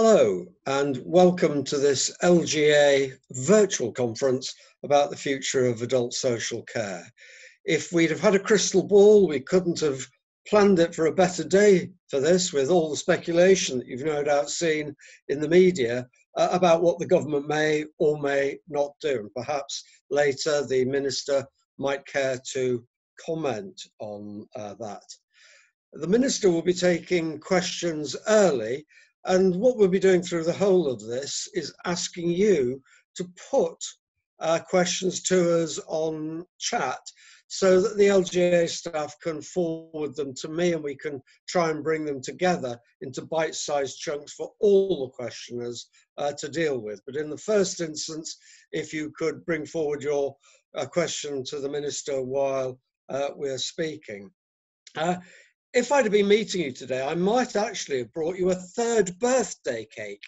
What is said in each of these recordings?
Hello, and welcome to this LGA virtual conference about the future of adult social care. If we'd have had a crystal ball, we couldn't have planned it for a better day for this, with all the speculation that you've no doubt seen in the media uh, about what the government may or may not do. And perhaps later the minister might care to comment on uh, that. The minister will be taking questions early and what we'll be doing through the whole of this is asking you to put uh, questions to us on chat so that the LGA staff can forward them to me and we can try and bring them together into bite-sized chunks for all the questioners uh, to deal with. But in the first instance, if you could bring forward your uh, question to the Minister while uh, we're speaking. If I'd have been meeting you today, I might actually have brought you a third birthday cake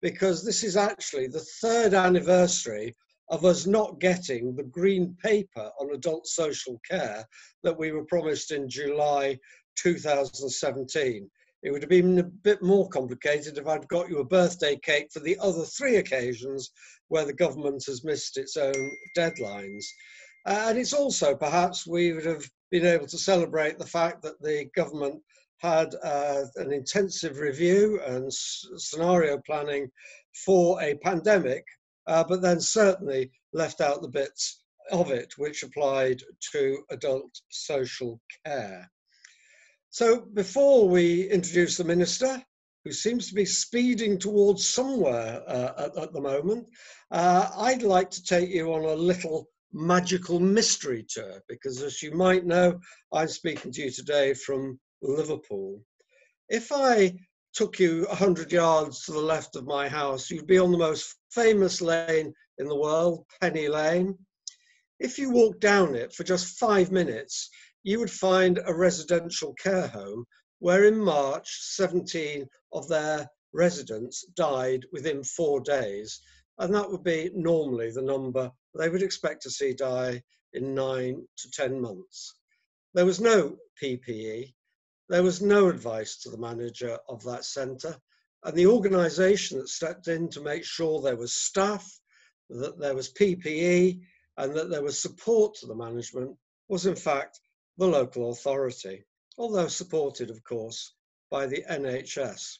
because this is actually the third anniversary of us not getting the green paper on adult social care that we were promised in July 2017. It would have been a bit more complicated if I'd got you a birthday cake for the other three occasions where the government has missed its own deadlines. And it's also perhaps we would have been able to celebrate the fact that the government had uh, an intensive review and scenario planning for a pandemic, uh, but then certainly left out the bits of it which applied to adult social care. So before we introduce the minister, who seems to be speeding towards somewhere uh, at, at, the moment, uh, I'd like to take you on a little magical mystery tour because, as you might know, I'm speaking to you today from Liverpool. If I took you 100 yards to the left of my house, you'd be on the most famous lane in the world, Penny Lane. If you walked down it for just five minutes, you would find a residential care home where in March 17 of their residents died within four days. And that would be normally the number they would expect to see die in nine to 10 months. There was no PPE, there was no advice to the manager of that centre, and the organisation that stepped in to make sure there was staff, that there was PPE, and that there was support to the management was in fact the local authority, although supported, of course, by the NHS.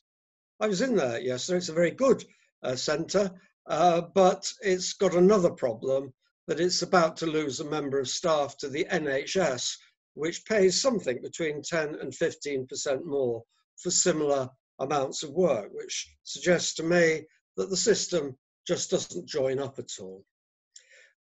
I was in there yesterday, it's a very good uh, centre, uh, but it's got another problem that it's about to lose a member of staff to the NHS, which pays something between 10 and 15% more for similar amounts of work, which suggests to me that the system just doesn't join up at all.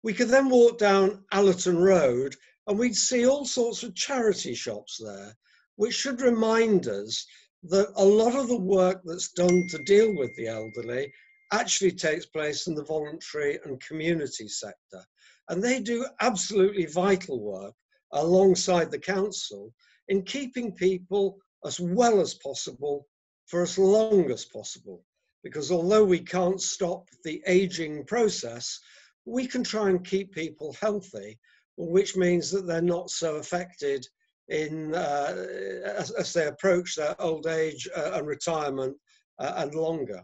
We could then walk down Allerton Road and we'd see all sorts of charity shops there, which should remind us that a lot of the work that's done to deal with the elderly actually takes place in the voluntary and community sector. And they do absolutely vital work alongside the council in keeping people as well as possible for as long as possible. Because although we can't stop the aging process, we can try and keep people healthy, which means that they're not so affected in uh, as, as, they approach their old age uh, and retirement uh, and longer.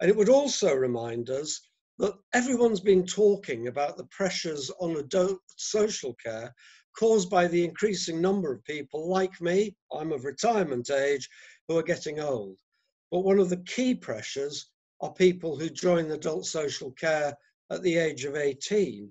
And it would also remind us that everyone's been talking about the pressures on adult social care caused by the increasing number of people like me, I'm of retirement age, who are getting old. But one of the key pressures are people who join adult social care at the age of 18,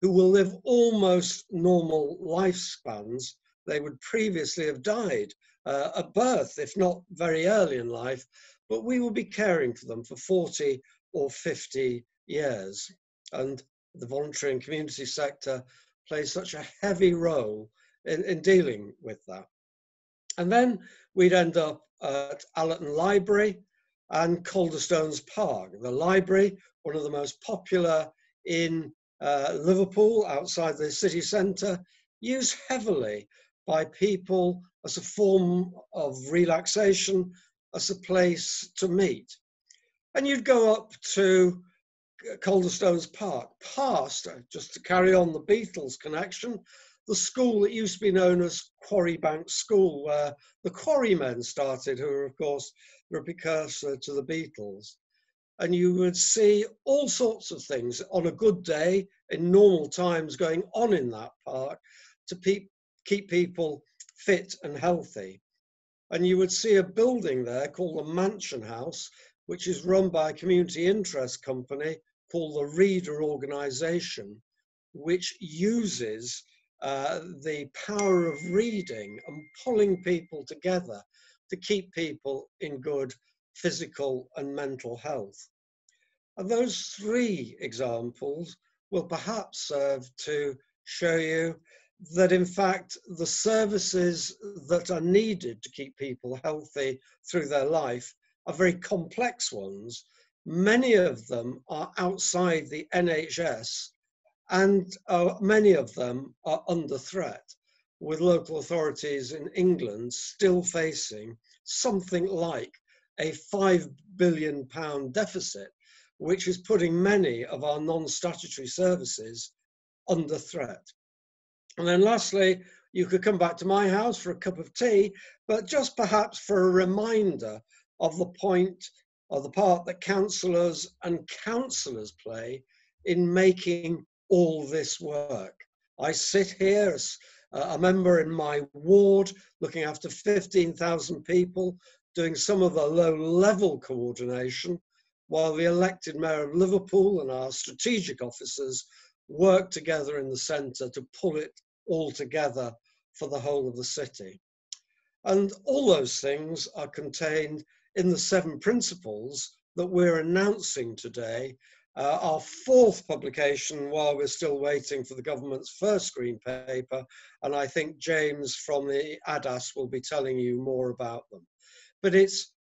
who will live almost normal lifespans. They would previously have died uh, at birth, if not very early in life, but we will be caring for them for 40 or 50 years. And the voluntary and community sector plays such a heavy role in, in dealing with that. And then we'd end up at Allerton Library and Calderstones Park. The library, one of the most popular in uh, Liverpool, outside the city centre, used heavily by people as a form of relaxation as a place to meet. And you'd go up to Calderstones Park, past, uh, just to carry on the Beatles connection, the school that used to be known as Quarry Bank School, where the quarrymen started, who were, of course, the precursor to the Beatles. And you would see all sorts of things on a good day in normal times going on in that park to pe- keep people fit and healthy. And you would see a building there called the Mansion House, which is run by a community interest company called the Reader Organization, which uses uh, the power of reading and pulling people together to keep people in good physical and mental health. And those three examples will perhaps serve to show you that in fact the services that are needed to keep people healthy through their life are very complex ones. Many of them are outside the NHS and uh, many of them are under threat, with local authorities in England still facing something like a five billion pound deficit, which is putting many of our non-statutory services under threat. And then lastly, you could come back to my house for a cup of tea, but just perhaps for a reminder of the point or the part that councillors and councillors play in making all this work. I sit here as a member in my ward looking after 15,000 people, doing some of the low level coordination, while the elected Mayor of Liverpool and our strategic officers work together in the centre to pull it all together for the whole of the city. And all those things are contained in the seven principles that we're announcing today uh, our fourth publication while we're still waiting for the government's first green paper, and I think James from the ADASS will be telling you more about them. But it's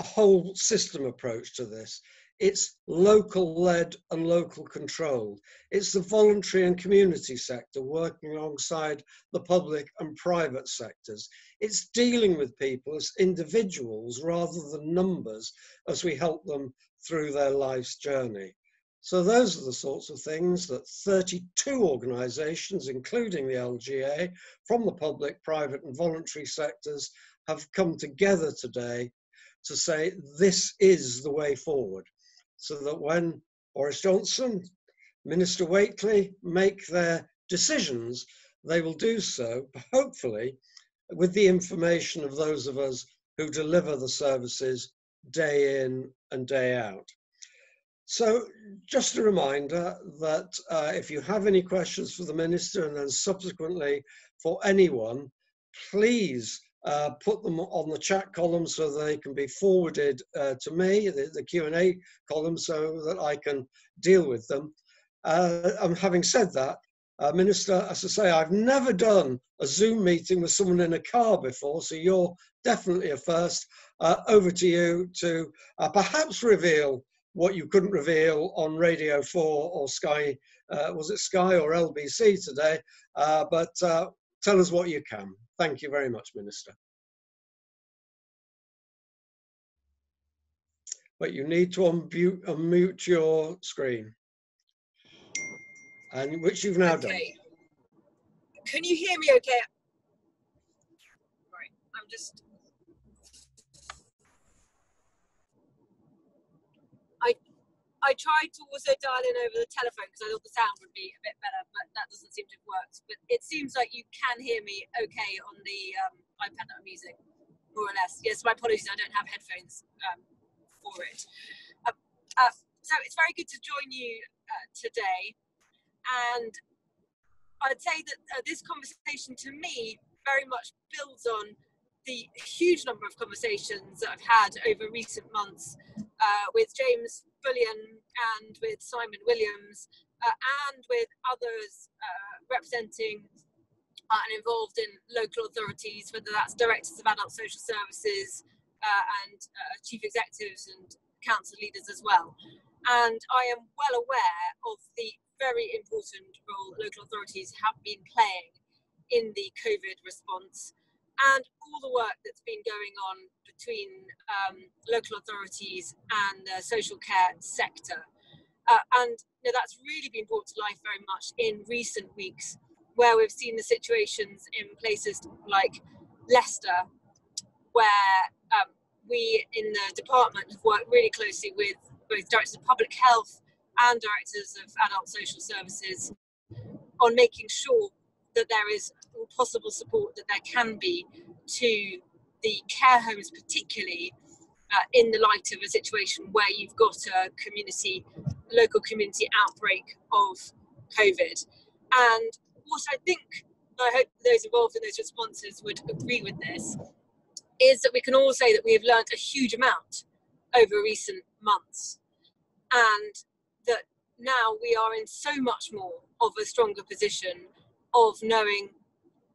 a whole system approach to this. It's local led and local controlled. It's the voluntary and community sector working alongside the public and private sectors. It's dealing with people as individuals rather than numbers as we help them through their life's journey. So those are the sorts of things that 32 organisations, including the LGA, from the public, private and voluntary sectors, have come together today to say this is the way forward. So that when Boris Johnson, Minister Whately make their decisions, they will do so, hopefully, with the information of those of us who deliver the services day in and day out. So just a reminder that uh, if you have any questions for the Minister and then subsequently for anyone, please uh, put them on the chat column so they can be forwarded uh, to me, the, the Q&A column, so that I can deal with them. Uh, and having said that, uh, Minister, as I say, I've never done a Zoom meeting with someone in a car before, so you're definitely a first. Uh, over to you to perhaps reveal what you couldn't reveal on Radio 4 or Sky, uh, was it Sky or LBC today? Uh, but uh, tell us what you can. Thank you very much, Minister. But you need to unmute, unmute your screen, and which you've now okay. done. Can you hear me okay? Right, I'm just I tried to also dial in over the telephone because I thought the sound would be a bit better, but that doesn't seem to have worked. But it seems like you can hear me okay on the um, iPad using, more or less. Yes, my apologies, I don't have headphones um, for it. Uh, uh, so it's very good to join you uh, today. And I'd say that uh, this conversation to me very much builds on the huge number of conversations that I've had over recent months uh, with James Bullion and with Simon Williams uh, and with others uh, representing and involved in local authorities, whether that's directors of adult social services uh, and uh, chief executives and council leaders as well. And I am well aware of the very important role local authorities have been playing in the COVID response and all the work that's been going on between um, local authorities and the social care sector. Uh, and you know, that's really been brought to life very much in recent weeks, where we've seen the situations in places like Leicester, where um, we in the department have worked really closely with both directors of public health and directors of adult social services on making sure that there is all possible support that there can be to the care homes, particularly uh, in the light of a situation where you've got a community, local community outbreak of COVID. And what I think, I hope those involved in those responses would agree with this, is that we can all say that we have learned a huge amount over recent months. And that now we are in so much more of a stronger position of knowing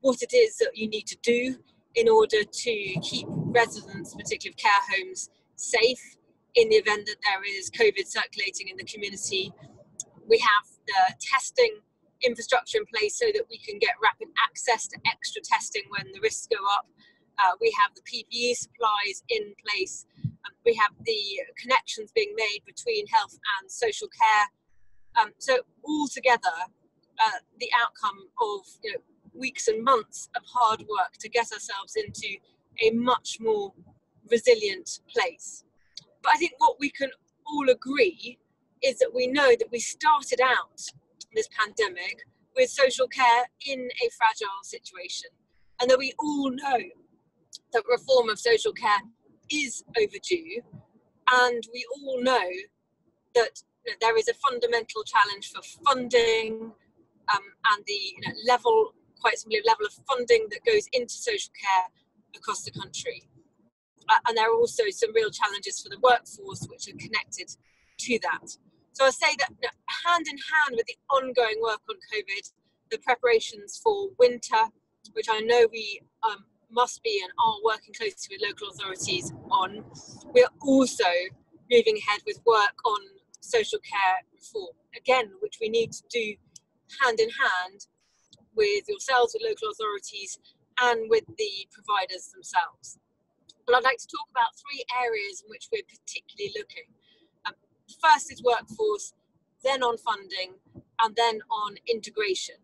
what it is that you need to do in order to keep residents, particularly of care homes, safe in the event that there is COVID circulating in the community. We have the testing infrastructure in place so that we can get rapid access to extra testing when the risks go up. Uh, we have the PPE supplies in place. Um, we have the connections being made between health and social care. Um, so altogether, uh, the outcome of you know, weeks and months of hard work to get ourselves into a much more resilient place. But I think what we can all agree is that we know that we started out this pandemic with social care in a fragile situation, and that we all know that reform of social care is overdue, and we all know that you know, there is a fundamental challenge for funding um, and the you know, level quite simply level of funding that goes into social care across the country. Uh, and there are also some real challenges for the workforce which are connected to that. So I say that you know, hand in hand with the ongoing work on COVID, the preparations for winter, which I know we um, must be and are working closely with local authorities on, we are also moving ahead with work on social care reform, again, which we need to do hand in hand with yourselves, with local authorities, and with the providers themselves. But I'd like to talk about three areas in which we're particularly looking. Um, first is workforce, then on funding, and then on integration.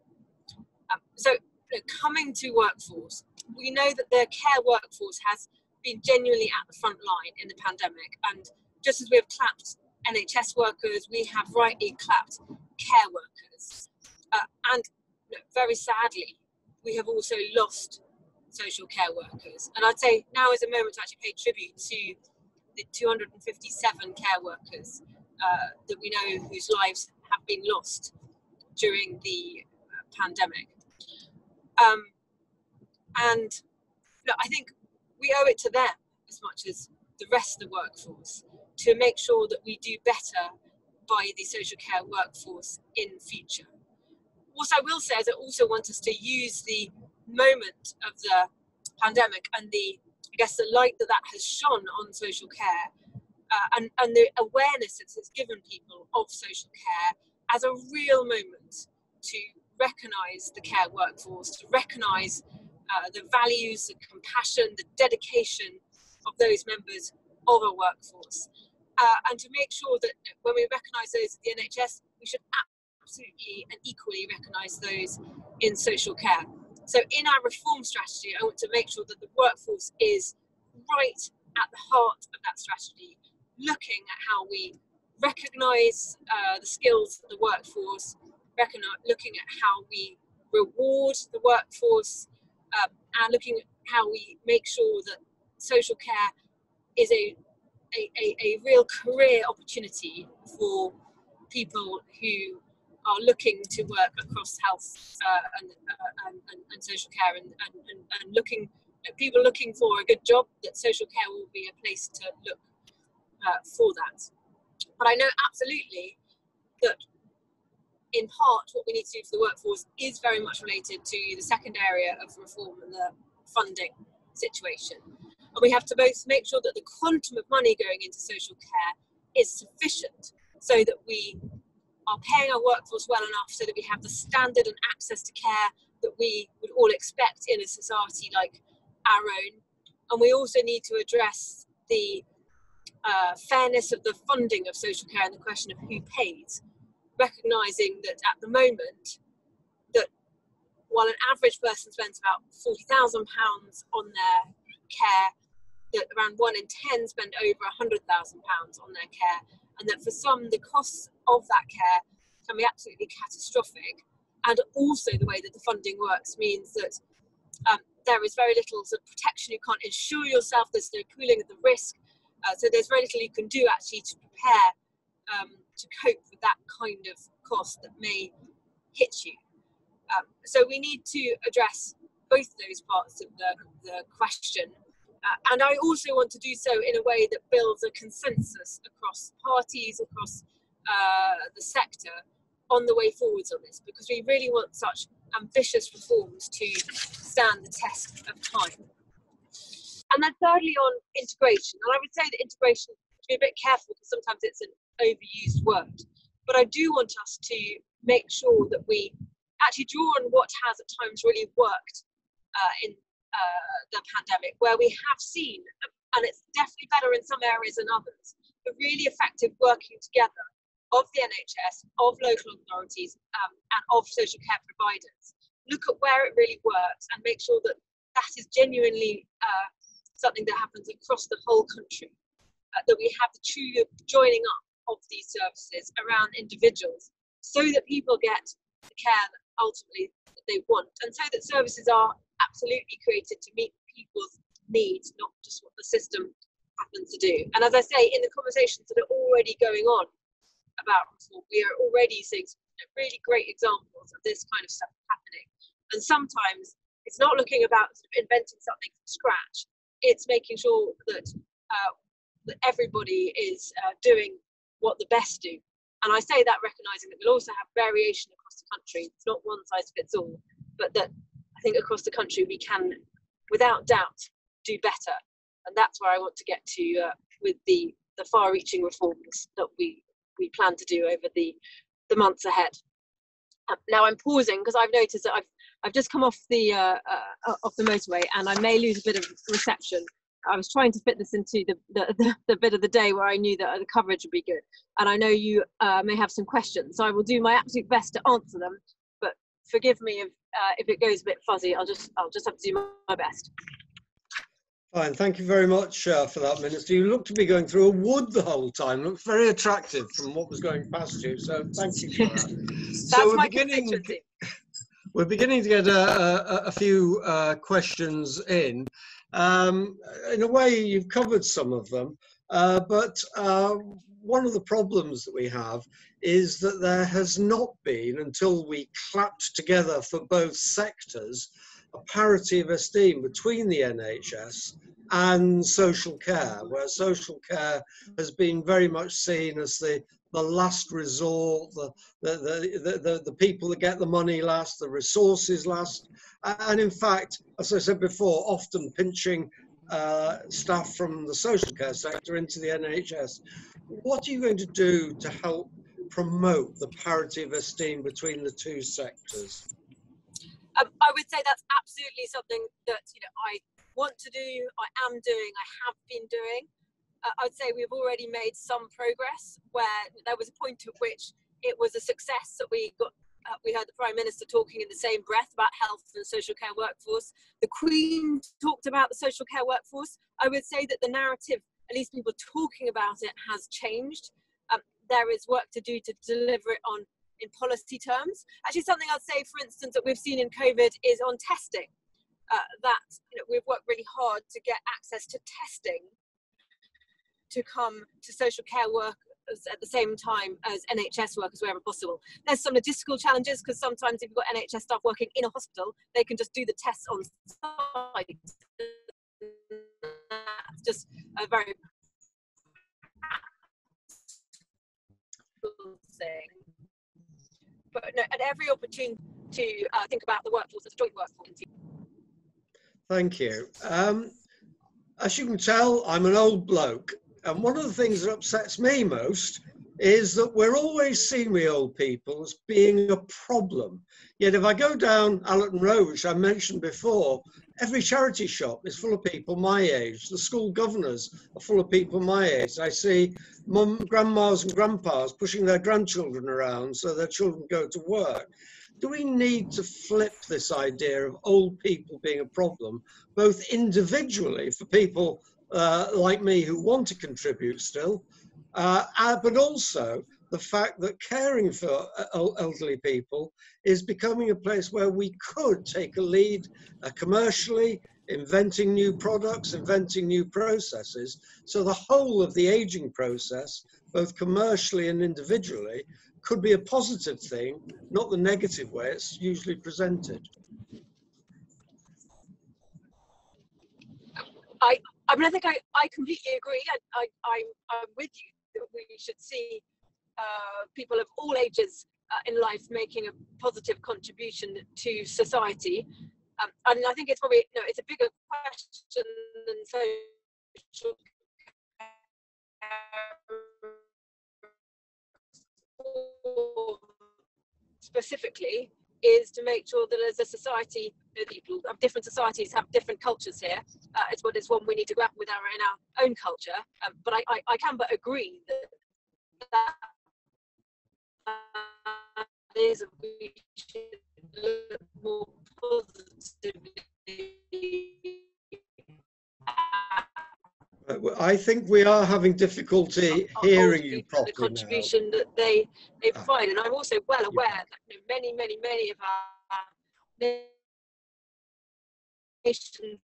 Um, so, you know, coming to workforce, we know that the care workforce has been genuinely at the front line in the pandemic. And just as we have clapped NHS workers, we have rightly clapped care workers. Uh, and very sadly, we have also lost social care workers. And I'd say now is a moment to actually pay tribute to the 257 care workers uh, that we know whose lives have been lost during the uh, pandemic. Um, and look, I think we owe it to them as much as the rest of the workforce to make sure that we do better by the social care workforce in future what I will say is I also want us to use the moment of the pandemic and the, I guess, the light that that has shone on social care uh, and, and the awareness that it's given people of social care as a real moment to recognise the care workforce, to recognise uh, the values, the compassion, the dedication of those members of a workforce. Uh, and to make sure that when we recognise those at the NHS, we should absolutely and equally recognise those in social care. So, in our reform strategy, I want to make sure that the workforce is right at the heart of that strategy, looking at how we recognise uh, the skills of the workforce, looking at how we reward the workforce, um, and looking at how we make sure that social care is a, a, a, a real career opportunity for people who are looking to work across health uh, and, uh, and, and, and, social care and, and, and looking people looking for a good job that social care will be a place to look uh, for that. But i know absolutely that in part what we need to do for the workforce is very much related to the second area of reform and the funding situation. And we have to both make sure that the quantum of money going into social care is sufficient so that we are paying our workforce well enough so that we have the standard and access to care that we would all expect in a society like our own. And we also need to address the uh, fairness of the funding of social care and the question of who pays, recognizing that at the moment, that while an average person spends about £40,000 on their care, that around one in 10 spend over £100,000 on their care, and that for some, the costs of that care can be absolutely catastrophic. And also, the way that the funding works means that um, there is very little sort of protection. You can't insure yourself, there's no pooling of the risk. Uh, so, there's very little you can do actually to prepare um, to cope with that kind of cost that may hit you. Um, so, we need to address both those parts of the, the question uh, and I also want to do so in a way that builds a consensus across parties, across uh, the sector on the way forwards on this, because we really want such ambitious reforms to stand the test of time. And then thirdly on integration, and I would say that integration, to be a bit careful because sometimes it's an overused word, but I do want us to make sure that we actually draw on what has at times really worked uh, in uh, the pandemic, where we have seen, and it's definitely better in some areas than others, the really effective working together of the NHS, of local authorities, um, and of social care providers. Look at where it really works and make sure that that is genuinely uh, something that happens across the whole country. Uh, that we have the true joining up of these services around individuals so that people get the care that ultimately they want and so that services are absolutely created to meet people's needs, not just what the system happens to do. And as I say, in the conversations that are already going on about reform, we are already seeing really great examples of this kind of stuff happening. And sometimes it's not looking about sort of inventing something from scratch. It's making sure that uh, that everybody is uh, doing what the best do. And I say that recognizing that we'll also have variation across the country. It's not one size fits all, but that I think across the country we can, without doubt, do better. And that's where I want to get to uh, with the, the far reaching reforms that we, we plan to do over the, the months ahead. Um, now I'm pausing because I've noticed that I've, I've just come off the, uh, uh, off the motorway and I may lose a bit of reception. I was trying to fit this into the, the, the, the, bit of the day where I knew that the coverage would be good. And I know you uh, may have some questions, so I will do my absolute best to answer them. But forgive me if uh, if it goes a bit fuzzy, I'll just I'll just have to do my best. Fine, thank you very much uh, for that, Minister. You looked to be going through a wood the whole time. Looked very attractive from what was going past you. So thank you for that. That's so we're beginning. We're beginning to get a, a, a few uh, questions in. Um, in a way, you've covered some of them, uh, but uh, one of the problems that we have is that there has not been, until we clapped together for both sectors, a parity of esteem between the NHS and social care, where social care has been very much seen as the, the last resort, the, the, the, the, the people that get the money last, the resources last. And in fact, as I said before, often pinching uh, staff from the social care sector into the NHS. What are you going to do to help promote the parity of esteem between the two sectors? Um, I would say that's absolutely something that you know I want to do, I am doing, I have been doing. Uh, I'd say we've already made some progress where there was a point at which it was a success that we got. Uh, we heard the Prime Minister talking in the same breath about health and social care workforce. The Queen talked about the social care workforce. I would say that the narrative, at least people talking about it, has changed there is work to do to deliver it on in policy terms. Actually, something I'd say, for instance, that we've seen in COVID is on testing. Uh, that you know, we've worked really hard to get access to testing to come to social care workers at the same time as NHS workers wherever possible. There's some logistical challenges because sometimes if you've got NHS staff working in a hospital, they can just do the tests on site. That's just a very thing. But no, at every opportunity to uh, think about the workforce as a joint workforce. Thank you. Um, as you can tell, I'm an old bloke. And one of the things that upsets me most is that we're always seen, we old people, as being a problem. Yet if I go down Allerton Road, which I mentioned before, every charity shop is full of people my age. The school governors are full of people my age. I see mum, grandmas and grandpas pushing their grandchildren around so their children go to work. Do we need to flip this idea of old people being a problem, both individually for people uh, like me who want to contribute still, uh, uh, but also the fact that caring for elderly people is becoming a place where we could take a lead uh, commercially, inventing new products, inventing new processes. So the whole of the aging process, both commercially and individually, could be a positive thing, not the negative way it's usually presented. I, I mean, I think I, I completely agree. I, I, I'm, I'm with you that we should see uh, people of all ages uh, in life making a positive contribution to society. Um, and I think it's probably, you know, it's a bigger question than social specifically is to make sure that as a society, people of different societies have different cultures here. Uh, it's what is one we need to grapple with our, in our own culture. Um, but I, I, I, can but agree that that is we should look more positively I think we are having difficulty hearing you properly. The contribution now. that they, they ah. provide, and I'm also well aware that you know, many, many, many of our nations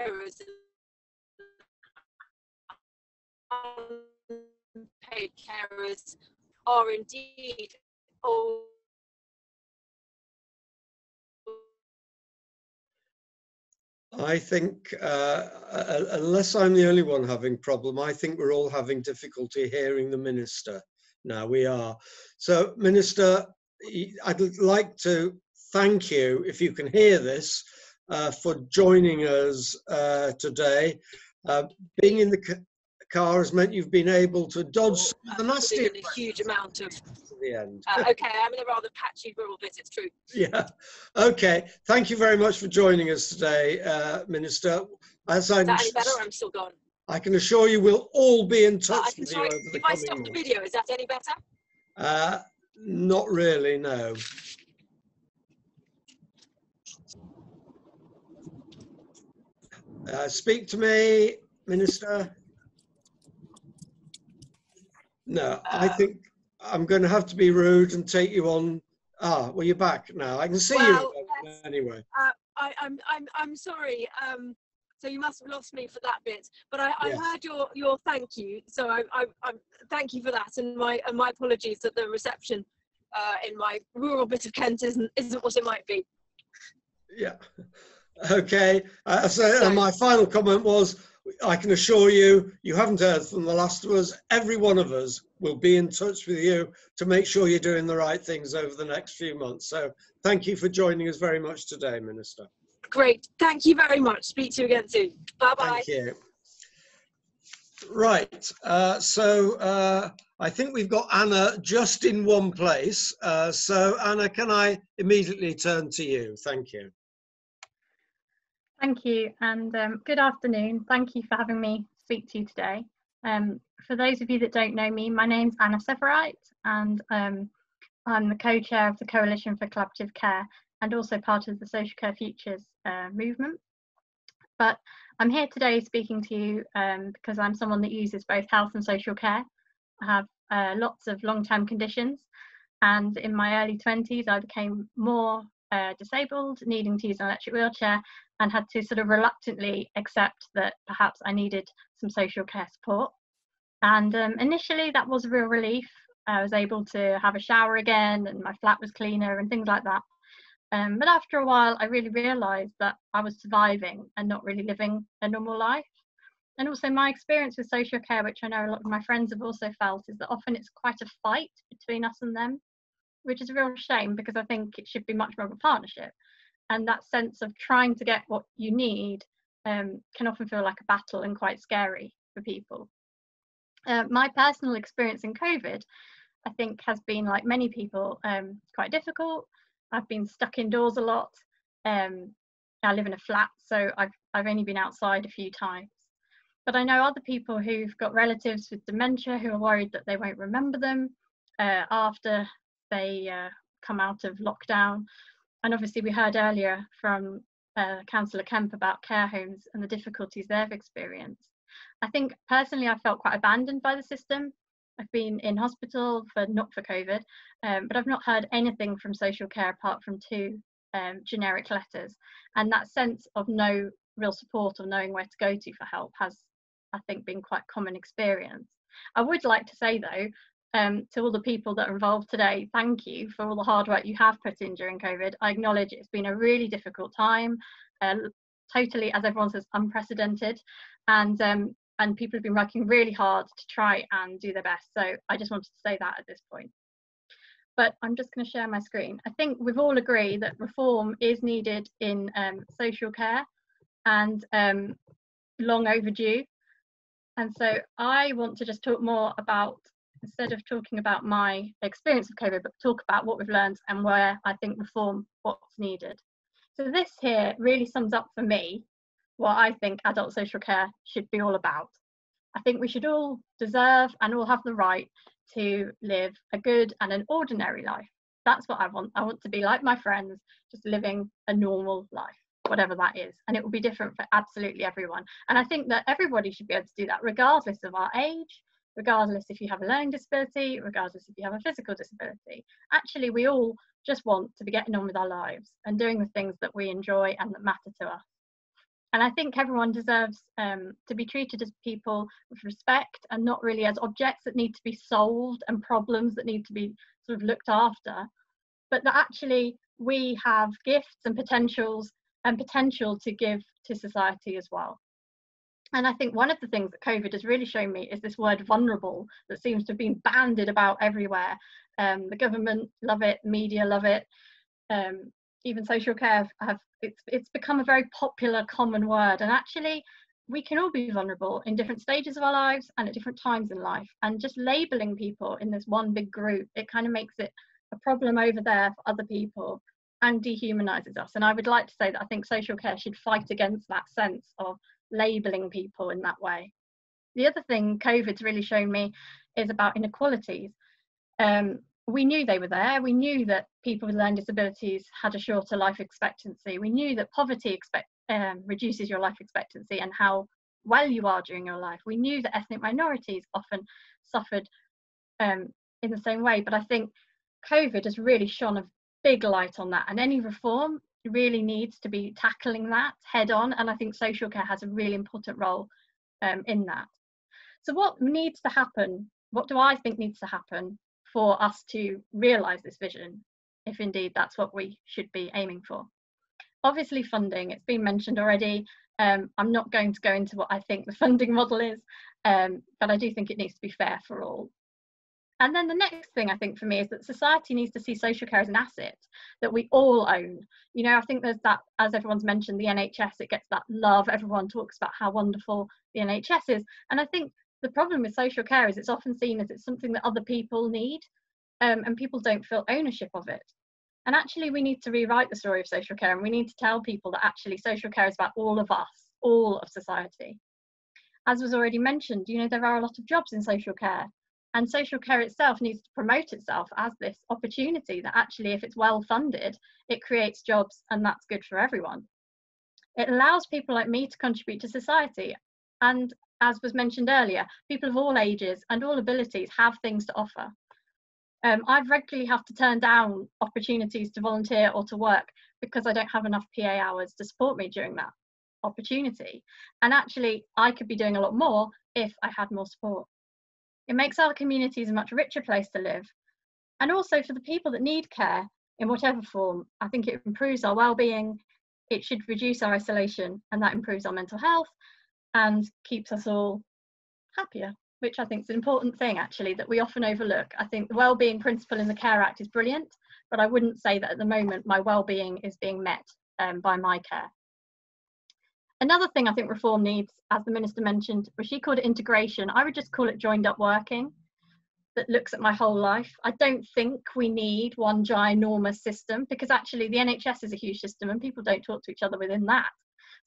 carers unpaid carers are indeed all I think, uh, unless I'm the only one having problem, I think we're all having difficulty hearing the minister. Now we are. So, Minister, I'd like to thank you, if you can hear this, uh, for joining us uh, today. Uh, being in the car has meant you've been able to dodge oh, the nasty. A huge amount of. The end. Uh, okay, I'm in a rather patchy rural bit. It's true. Yeah. Okay. Thank you very much for joining us today, uh, Minister. As I. Is that any better? I'm still gone. I can assure you, we'll all be in touch with try, you over the If I stop the video, is that any better? Uh, not really. No. Uh, speak to me, Minister. No, I uh, think I'm going to have to be rude and take you on. Ah, well, you're back now. I can see well, you yes. anyway. Uh, I, am I'm, I'm, I'm sorry. Um, so you must have lost me for that bit, but I, I yes. heard your, your thank you. So I, I, I thank you for that, and my, and my apologies that the reception uh, in my rural bit of Kent isn't, isn't what it might be. Yeah. Okay. Uh, so, so my final comment was I can assure you, you haven't heard from the last of us. Every one of us will be in touch with you to make sure you're doing the right things over the next few months. So thank you for joining us very much today, Minister. Great. Thank you very much. Speak to you again soon. Bye bye. Thank you. Right. Uh, so uh, I think we've got Anna just in one place. Uh, so Anna, can I immediately turn to you? Thank you. Thank you and um, good afternoon. Thank you for having me speak to you today. Um, for those of you that don't know me, my name's Anna Severwright and um, I'm the co-chair of the Coalition for Collaborative Care and also part of the Social Care Futures uh, movement. But I'm here today speaking to you um, because I'm someone that uses both health and social care. I have uh, lots of long-term conditions and in my early 20s I became more uh, disabled, needing to use an electric wheelchair, and had to sort of reluctantly accept that perhaps I needed some social care support. And um, initially, that was a real relief. I was able to have a shower again, and my flat was cleaner, and things like that. Um, but after a while, I really realised that I was surviving and not really living a normal life. And also, my experience with social care, which I know a lot of my friends have also felt, is that often it's quite a fight between us and them which is a real shame because I think it should be much more of a partnership. And that sense of trying to get what you need um, can often feel like a battle and quite scary for people. Uh, my personal experience in COVID, I think, has been like many people, um, quite difficult. I've been stuck indoors a lot. Um, I live in a flat, so I've I've only been outside a few times. But I know other people who've got relatives with dementia who are worried that they won't remember them uh, after they uh, come out of lockdown. And obviously, we heard earlier from uh, Councillor Kemp about care homes and the difficulties they've experienced. I think personally I felt quite abandoned by the system. I've been in hospital for not for COVID, um, but I've not heard anything from social care apart from two um, generic letters. And that sense of no real support or knowing where to go to for help has, I think, been quite common experience. I would like to say though, um, to all the people that are involved today, thank you for all the hard work you have put in during COVID. I acknowledge it's been a really difficult time, uh, totally, as everyone says, unprecedented, and um, and people have been working really hard to try and do their best. So I just wanted to say that at this point. But I'm just going to share my screen. I think we've all agreed that reform is needed in um, social care and um, long overdue. And so I want to just talk more about instead of talking about my experience of COVID, but talk about what we've learned and where I think reform what's needed. So this here really sums up for me what I think adult social care should be all about. I think we should all deserve and all have the right to live a good and an ordinary life. That's what I want. I want to be like my friends, just living a normal life, whatever that is. And it will be different for absolutely everyone. And I think that everybody should be able to do that, regardless of our age, regardless if you have a learning disability, regardless if you have a physical disability. Actually, we all just want to be getting on with our lives and doing the things that we enjoy and that matter to us. And I think everyone deserves um, to be treated as people with respect and not really as objects that need to be solved and problems that need to be sort of looked after, but that actually we have gifts and potentials and potential to give to society as well. And I think one of the things that COVID has really shown me is this word vulnerable that seems to have been banded about everywhere. Um, the government love it, media love it, um, even social care have, it's, it's become a very popular common word. And actually, we can all be vulnerable in different stages of our lives and at different times in life. And just labeling people in this one big group, it kind of makes it a problem over there for other people and dehumanizes us. And I would like to say that I think social care should fight against that sense of labeling people in that way. The other thing COVID's really shown me is about inequalities. Um, we knew they were there. We knew that people with learning disabilities had a shorter life expectancy. We knew that poverty expect, um, reduces your life expectancy and how well you are during your life. We knew that ethnic minorities often suffered um, in the same way. But I think COVID has really shone a big light on that. And any reform really needs to be tackling that head on and i think social care has a really important role um, in that. So what needs to happen what do i think needs to happen for us to realize this vision if indeed that's what we should be aiming for? Obviously funding it's been mentioned already. Um, i'm not going to go into what i think the funding model is um, but i do think it needs to be fair for all and then the next thing I think for me is that society needs to see social care as an asset that we all own. You know, I think there's that, as everyone's mentioned, the NHS, it gets that love. Everyone talks about how wonderful the NHS is. And I think the problem with social care is it's often seen as it's something that other people need um, and people don't feel ownership of it. And actually, we need to rewrite the story of social care and we need to tell people that actually social care is about all of us, all of society. As was already mentioned, you know, there are a lot of jobs in social care and social care itself needs to promote itself as this opportunity that actually if it's well funded it creates jobs and that's good for everyone it allows people like me to contribute to society and as was mentioned earlier people of all ages and all abilities have things to offer um, I've regularly have to turn down opportunities to volunteer or to work because I don't have enough PA hours to support me during that opportunity. And actually, I could be doing a lot more if I had more support. It makes our communities a much richer place to live. And also for the people that need care in whatever form, I think it improves our well-being, it should reduce our isolation and that improves our mental health and keeps us all happier, which I think is an important thing actually that we often overlook. I think the well-being principle in the Care Act is brilliant, but I wouldn't say that at the moment my well-being is being met um, by my care. Another thing I think reform needs, as the minister mentioned, was she called it integration. I would just call it joined up working that looks at my whole life. I don't think we need one ginormous system because actually the NHS is a huge system and people don't talk to each other within that.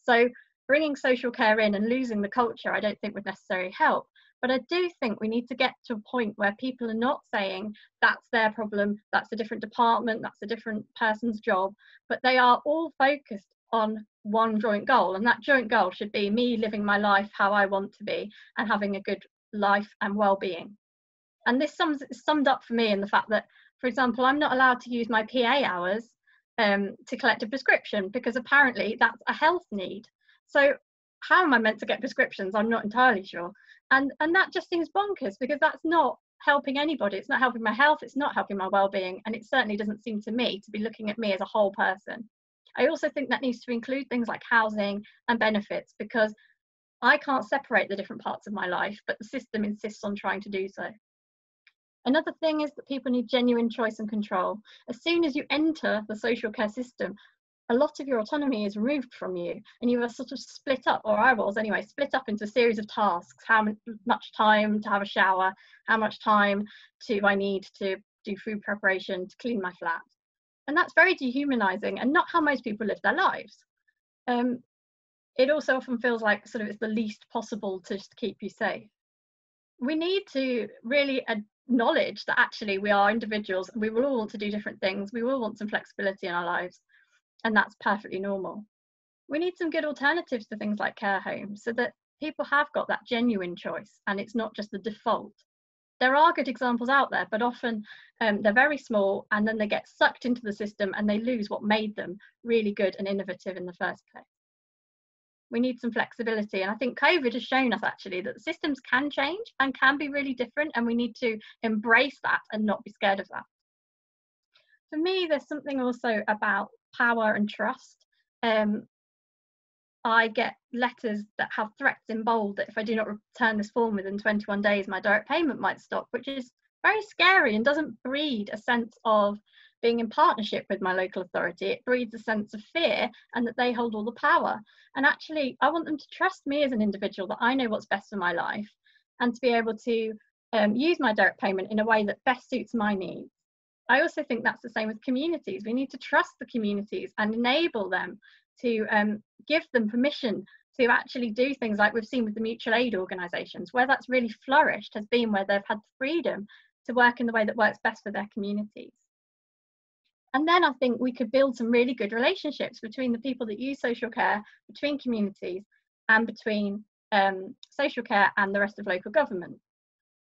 So bringing social care in and losing the culture, I don't think would necessarily help. But I do think we need to get to a point where people are not saying that's their problem, that's a different department, that's a different person's job, but they are all focused on one joint goal, and that joint goal should be me living my life how I want to be and having a good life and well-being. And this sums summed up for me in the fact that, for example, I'm not allowed to use my PA hours um, to collect a prescription because apparently that's a health need. So how am I meant to get prescriptions? I'm not entirely sure. And and that just seems bonkers because that's not helping anybody. It's not helping my health. It's not helping my well-being, and it certainly doesn't seem to me to be looking at me as a whole person. I also think that needs to include things like housing and benefits because I can't separate the different parts of my life, but the system insists on trying to do so. Another thing is that people need genuine choice and control. As soon as you enter the social care system, a lot of your autonomy is removed from you and you are sort of split up or i was anyway split up into a series of tasks how much time to have a shower how much time do i need to do food preparation to clean my flat and that's very dehumanizing and not how most people live their lives um, it also often feels like sort of it's the least possible to just keep you safe we need to really acknowledge that actually we are individuals and we will all want to do different things we will want some flexibility in our lives and that's perfectly normal. We need some good alternatives to things like care homes so that people have got that genuine choice and it's not just the default. There are good examples out there, but often um, they're very small and then they get sucked into the system and they lose what made them really good and innovative in the first place. We need some flexibility, and I think COVID has shown us actually that systems can change and can be really different, and we need to embrace that and not be scared of that. For me, there's something also about power and trust. Um, I get letters that have threats in bold that if I do not return this form within 21 days, my direct payment might stop, which is very scary and doesn't breed a sense of being in partnership with my local authority. It breeds a sense of fear and that they hold all the power. And actually, I want them to trust me as an individual that I know what's best for my life and to be able to um, use my direct payment in a way that best suits my needs. I also think that's the same with communities. We need to trust the communities and enable them to um, give them permission to actually do things like we've seen with the mutual aid organisations. Where that's really flourished has been where they've had the freedom to work in the way that works best for their communities. And then I think we could build some really good relationships between the people that use social care, between communities, and between um, social care and the rest of local government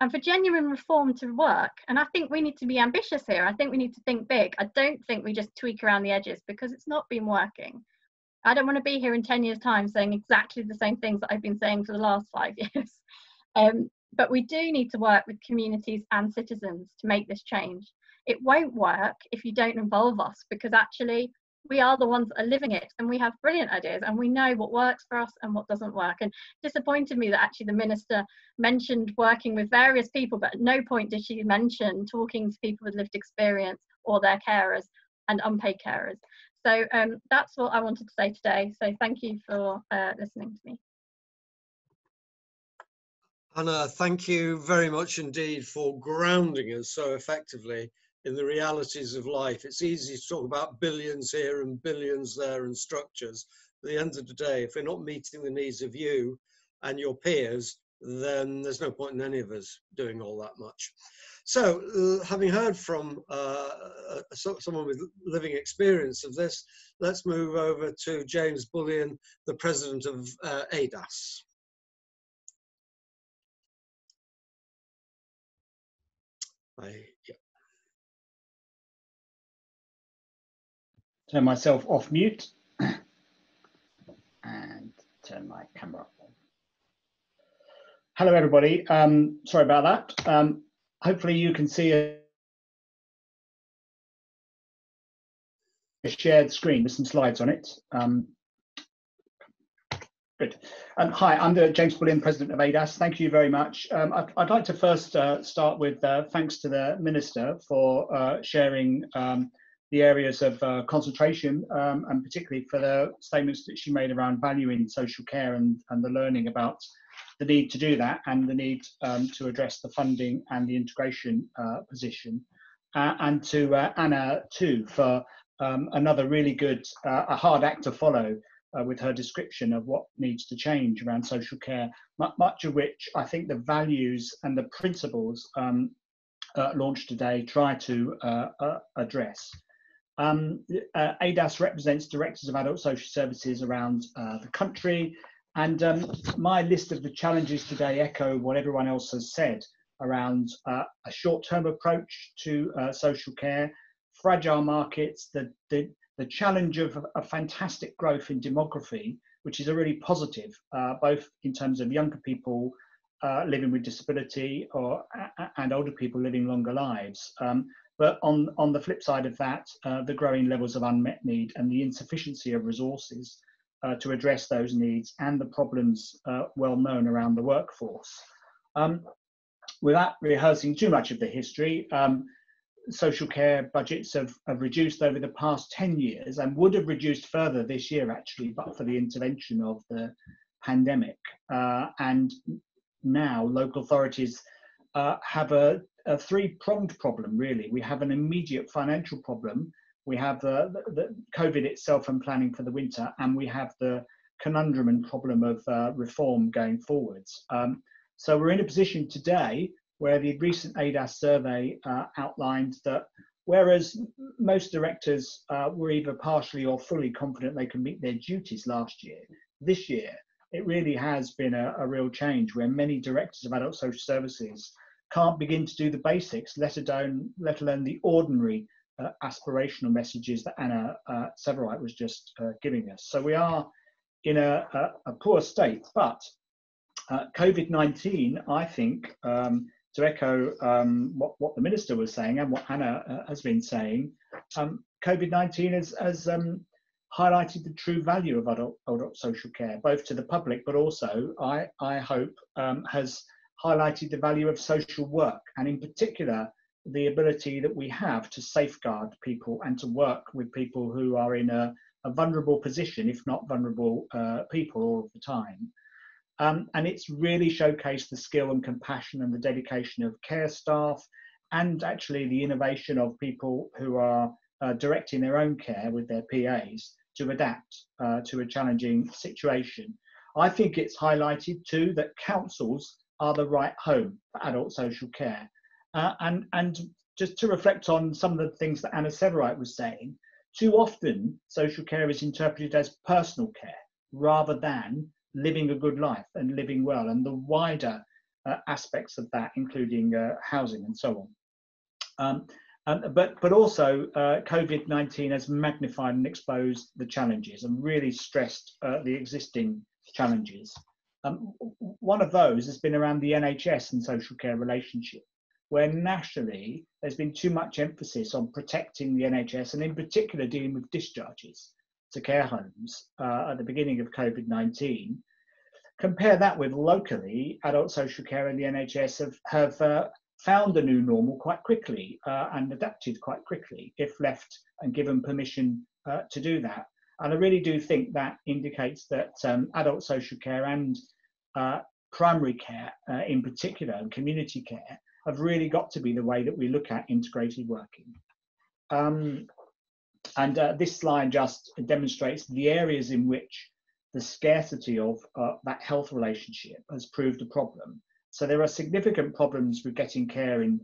and for genuine reform to work and i think we need to be ambitious here i think we need to think big i don't think we just tweak around the edges because it's not been working i don't want to be here in 10 years time saying exactly the same things that i've been saying for the last five years. Um, but we do need to work with communities and citizens to make this change. It won't work if you don't involve us because actually we are the ones that are living it and we have brilliant ideas and we know what works for us and what doesn't work. And disappointed me that actually the minister mentioned working with various people but at no point did she mention talking to people with lived experience or their carers and unpaid carers so um, that's what i wanted to say today so thank you for uh, listening to me Anna, thank you very much indeed for grounding us so effectively in the realities of life. It's easy to talk about billions here and billions there and structures. At the end of the day, if we're not meeting the needs of you and your peers, then there's no point in any of us doing all that much. So, uh, having heard from uh, uh someone with living experience of this, let's move over to James Bullion, the president of uh, ADASS. I, yeah. turn myself off mute and turn my camera. Hello, everybody. Um, sorry about that. Um, hopefully you can see a, shared screen with some slides on it. Um, good. Um, hi, I'm the James Bullion, President of ADASS. Thank you very much. Um, I'd, I'd, like to first uh, start with uh, thanks to the Minister for uh, sharing um, the areas of uh, concentration, and particularly for the statements that she made around valuing social care and, and the learning about the need to do that and the need um, to address the funding and the integration uh, position. Uh, and to uh, Anna too for um, another really good, uh, a hard act to follow uh, with her description of what needs to change around social care, much of which I think the values and the principles um, launched today try to address. Um, uh, ADASS represents directors of adult social services around uh, the country. And um, my list of the challenges today echo what everyone else has said around uh, a short-term approach to uh, social care, fragile markets, the, the, the challenge of a fantastic growth in demography, which is a really positive, uh, both in terms of younger people uh, living with disability or and older people living longer lives. Um, but on, on the flip side of that, uh, the growing levels of unmet need and the insufficiency of resources uh, to address those needs and the problems uh, well known around the workforce. Um, without rehearsing too much of the history, um, social care budgets have, have reduced over the past 10 years and would have reduced further this year actually, but for the intervention of the pandemic. Uh, and now local authorities uh, have a, a three-pronged problem really. We have an immediate financial problem, we have the, the, COVID itself and planning for the winter, and we have the conundrum and problem of uh, reform going forwards. Um, so we're in a position today where the recent ADASS survey uh, outlined that whereas most directors uh, were either partially or fully confident they can meet their duties last year, this year it really has been a, a real change where many directors of adult social services can't begin to do the basics, let alone, let alone the ordinary uh, aspirational messages that Anna uh, Severwright was just uh, giving us. So we are in a, a, a poor state, but uh, COVID-19, I think, um, to echo um, what, what, the minister was saying and what Anna uh, has been saying, um, COVID-19 has, has um, highlighted the true value of adult, adult, social care, both to the public, but also, I, I hope, um, has highlighted the value of social work, and in particular, the ability that we have to safeguard people and to work with people who are in a, a vulnerable position, if not vulnerable uh, people all of the time. Um, and it's really showcased the skill and compassion and the dedication of care staff and actually the innovation of people who are uh, directing their own care with their PAs to adapt uh, to a challenging situation. I think it's highlighted too that councils are the right home for adult social care. Uh, and, and just to reflect on some of the things that Anna Severwright was saying, too often social care is interpreted as personal care rather than living a good life and living well, and the wider uh, aspects of that, including uh, housing and so on. Um, but but also uh, COVID-19 has magnified and exposed the challenges and really stressed uh, the existing challenges. Um, one of those has been around the NHS and social care relationship, where nationally there's been too much emphasis on protecting the NHS and in particular dealing with discharges to care homes uh, at the beginning of COVID 19. Compare that with locally, adult social care and the NHS have, have uh, found a new normal quite quickly uh, and adapted quite quickly if left and given permission uh, to do that. And I really do think that indicates that um, adult social care and uh, primary care uh, in particular and community care have really got to be the way that we look at integrated working. Um, and uh, this slide just demonstrates the areas in which the scarcity of uh, that health relationship has proved a problem. So there are significant problems with getting care in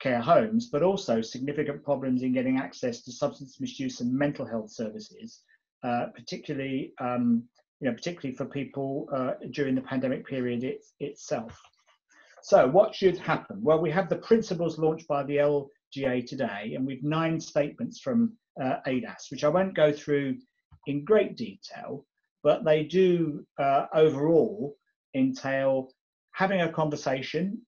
care homes, but also significant problems in getting access to substance misuse and mental health services, uh, particularly um, you know, particularly for people uh, during the pandemic period it, itself. So what should happen? Well, we have the principles launched by the LGA today, and we've nine statements from uh, ADASS, which I won't go through in great detail, but they do uh, overall entail having a conversation,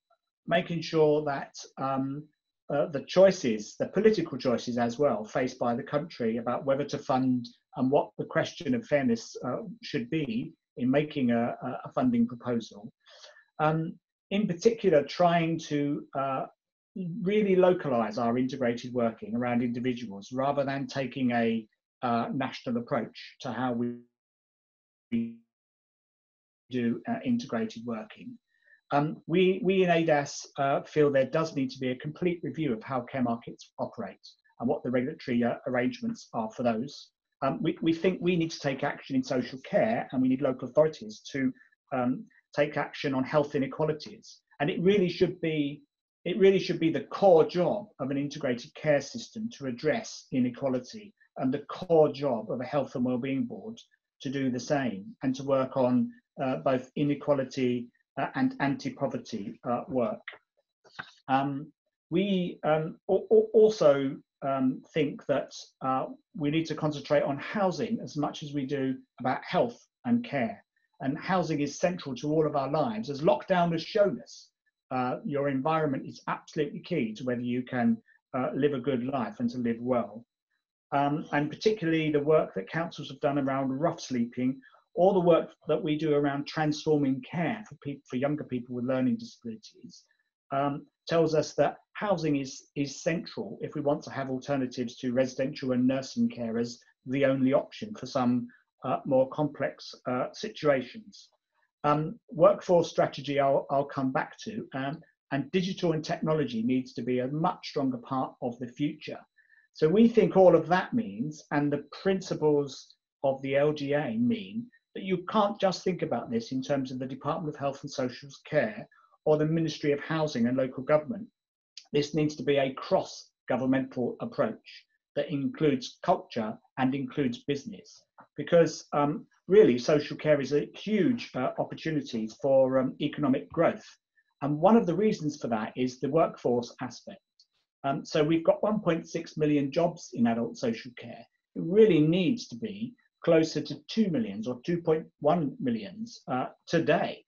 making sure that um, uh, the choices, the political choices as well, faced by the country about whether to fund and what the question of fairness uh, should be in making a, a funding proposal. Um, in particular, trying to uh, really localize our integrated working around individuals rather than taking a uh, national approach to how we do uh, integrated working. Um, we, we in ADASS uh, feel there does need to be a complete review of how care markets operate and what the regulatory uh, arrangements are for those. Um, we, we think we need to take action in social care and we need local authorities to um, take action on health inequalities. And it really should be it really should be the core job of an integrated care system to address inequality and the core job of a health and wellbeing board to do the same and to work on uh, both inequality uh, and anti-poverty uh, work. Um, we um, also um, think that uh, we need to concentrate on housing as much as we do about health and care. And housing is central to all of our lives, as lockdown has shown us. Uh, your environment is absolutely key to whether you can uh, live a good life and to live well. Um, and particularly the work that councils have done around rough sleeping, or the work that we do around transforming care for, people, for younger people with learning disabilities, um, tells us that housing is, is central if we want to have alternatives to residential and nursing care as the only option for some more complex uh, situations. Um, workforce strategy I'll, I'll come back to, um, and digital and technology needs to be a much stronger part of the future. So we think all of that means, and the principles of the LGA mean, that you can't just think about this in terms of the Department of Health and Social Care or the Ministry of Housing and Local Government. This needs to be a cross governmental approach that includes culture and includes business because um, really social care is a huge uh, opportunity for um, economic growth. And one of the reasons for that is the workforce aspect. Um, so we've got 1.6 million jobs in adult social care. It really needs to be closer to 2 millions or 2.1 millions uh, today.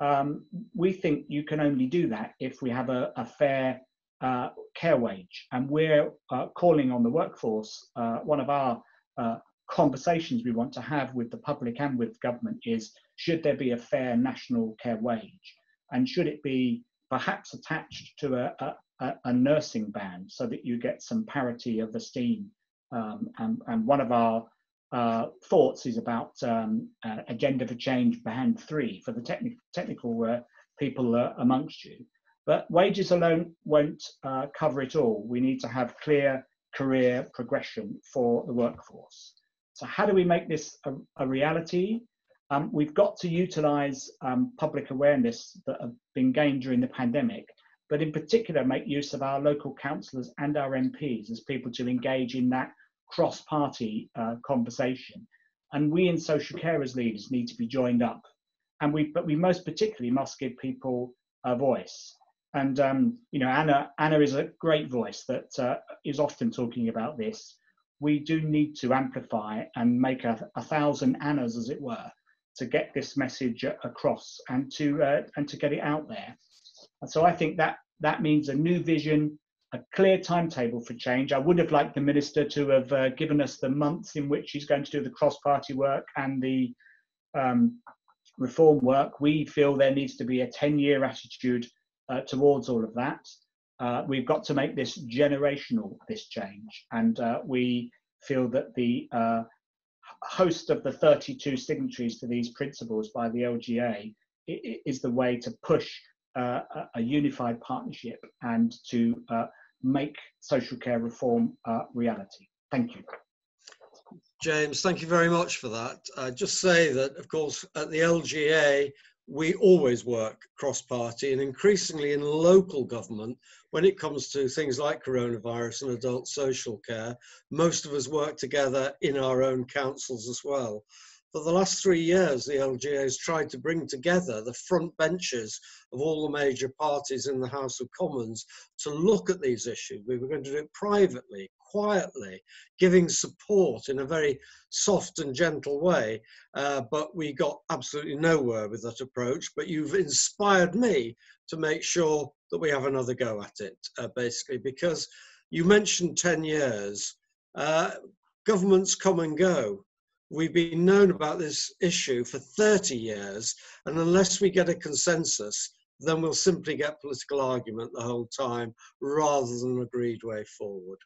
Um, we think you can only do that if we have a, a fair uh, care wage. And we're uh, calling on the workforce. Uh, one of our uh, conversations we want to have with the public and with government is should there be a fair national care wage? And should it be perhaps attached to a, a, a nursing band so that you get some parity of esteem? Um, and, and one of our uh, thoughts is about um, uh, Agenda for Change Band 3 for the techni technical uh, people uh, amongst you. But wages alone won't uh, cover it all. We need to have clear career progression for the workforce. So how do we make this a, a reality? Um, we've got to utilize um, public awareness that have been gained during the pandemic, but in particular make use of our local councillors and our MPs as people to engage in that cross-party uh, conversation. And we in social care as leaders need to be joined up. And we, but we most particularly must give people a voice. And um, you know, Anna, Anna is a great voice that uh, is often talking about this we do need to amplify and make a, a thousand annas, as it were, to get this message across and to uh, and to get it out there. And so I think that that means a new vision, a clear timetable for change. I would have liked the minister to have uh, given us the months in which he's going to do the cross-party work and the um, reform work. We feel there needs to be a 10-year attitude uh, towards all of that uh, we've got to make this generational, this change. And uh, we feel that the uh, host of the 32 signatories to these principles by the LGA is the way to push uh, a unified partnership and to uh, make social care reform uh, reality. Thank you. James, thank you very much for that. I just say that, of course, at the LGA, we always work cross-party and increasingly in local government when it comes to things like coronavirus and adult social care. Most of us work together in our own councils as well. For the last three years the lga has tried to bring together the front benches of all the major parties in the house of commons to look at these issues. We were going to do it privately quietly, giving support in a very soft and gentle way. Uh, but we got absolutely nowhere with that approach. But you've inspired me to make sure that we have another go at it, uh, basically, because you mentioned 10 years. Uh, governments come and go. We've been known about this issue for 30 years, and unless we get a consensus, then we'll simply get political argument the whole time rather than an agreed way forward.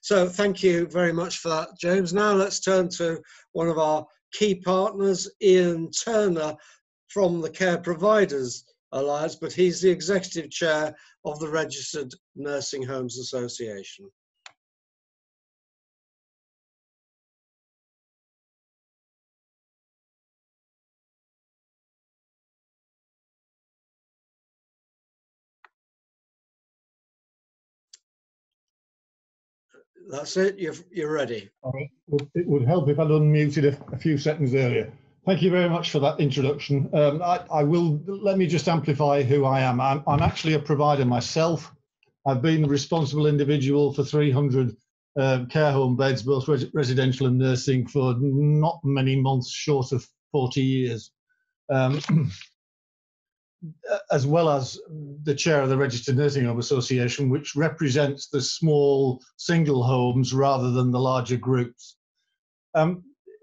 So thank you very much for that, James. Now let's turn to one of our key partners, Ian Turner from the Care Providers Alliance, but he's the executive chair of the Registered Nursing Homes Association. That's it. You're, you're ready. It would help if I'd unmuted a, a few seconds earlier. Thank you very much for that introduction. Um, I, I, will let me just amplify who I am. I'm, I'm, actually a provider myself. I've been the responsible individual for 300 um, care home beds, both res residential and nursing, for not many months short of 40 years. Um, as well as the chair of the Registered Nursing Home Association, which represents the small single homes rather than the larger groups. Um,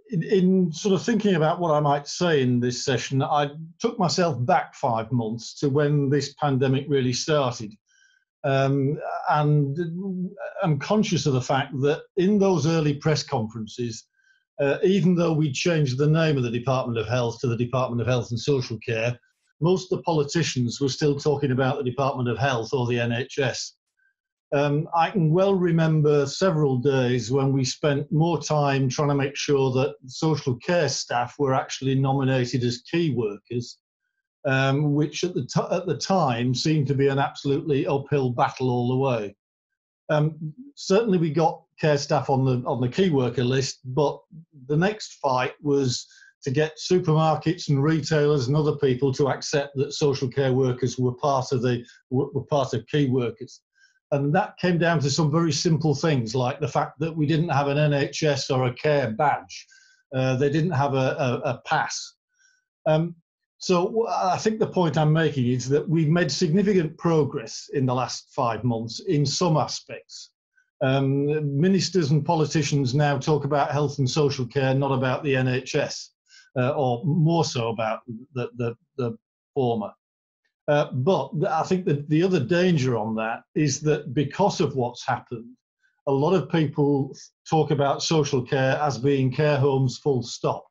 in, in, sort of thinking about what I might say in this session, I took myself back five months to when this pandemic really started. Um, and I'm conscious of the fact that in those early press conferences, uh, even though we changed the name of the Department of Health to the Department of Health and Social Care, most of the politicians were still talking about the Department of Health or the NHS. Um, I can well remember several days when we spent more time trying to make sure that social care staff were actually nominated as key workers, um, which at the, at the time seemed to be an absolutely uphill battle all the way. Um, certainly, we got care staff on the on the key worker list, but the next fight was to get supermarkets and retailers and other people to accept that social care workers were part of the were part of key workers. And that came down to some very simple things like the fact that we didn't have an nhs or a care badge. Uh, they didn't have a, a, a pass. Um, so i think the point i'm making is that we've made significant progress in the last five months in some aspects. Um, ministers and politicians now talk about health and social care, not about the NHS uh, or more so about the, the, the former. Uh, but I think that the other danger on that is that because of what's happened, a lot of people talk about social care as being care homes full stop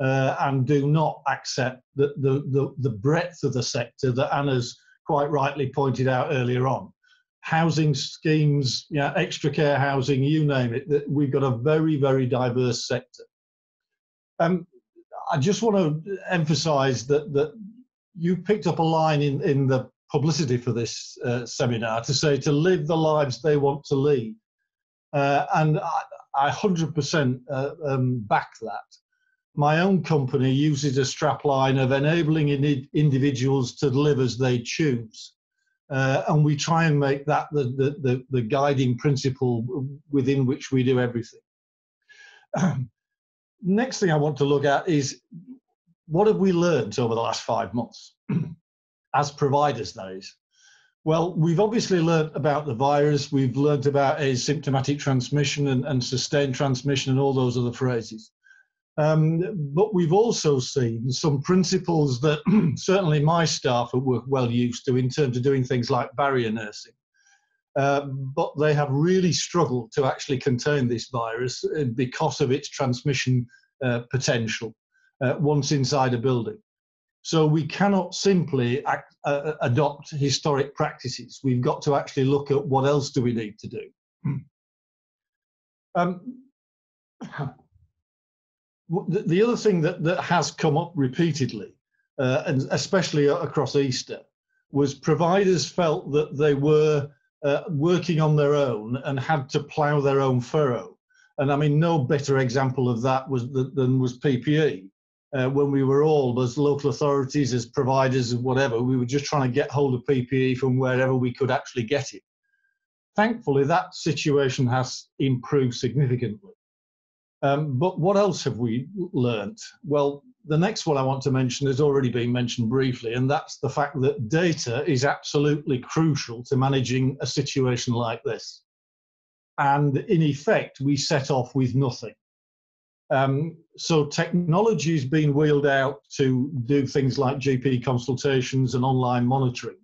uh, and do not accept the, the, the, the, breadth of the sector that Anna's quite rightly pointed out earlier on. Housing schemes, yeah, extra care housing, you name it, that we've got a very, very diverse sector. Um, I just want to emphasize that, that you picked up a line in, in the publicity for this uh, seminar to say to live the lives they want to lead. Uh, and I, I 100% uh, um, back that. My own company uses a strapline of enabling in individuals to live as they choose. Uh, and we try and make that the, the, the, the guiding principle within which we do everything. next thing I want to look at is what have we learned over the last five months as providers, that is? Well, we've obviously learned about the virus, we've learned about asymptomatic transmission and, and sustained transmission and all those other phrases. Um, but we've also seen some principles that certainly my staff are well used to in terms of doing things like barrier nursing. Uh, but they have really struggled to actually contain this virus uh, because of its transmission uh, potential uh, once inside a building. So we cannot simply act, uh, adopt historic practices. We've got to actually look at what else do we need to do. Um, the, other thing that, that has come up repeatedly, and especially across Easter, was providers felt that they were uh, working on their own and had to plough their own furrow. And I mean, no better example of that was the, than was PPE. Uh, when we were all, as local authorities, as providers, and whatever, we were just trying to get hold of PPE from wherever we could actually get it. Thankfully, that situation has improved significantly. Um, but what else have we learnt? Well, the next one I want to mention has already been mentioned briefly, and that's the fact that data is absolutely crucial to managing a situation like this. And in effect, we set off with nothing. Um, so technology has been wheeled out to do things like GP consultations and online monitoring.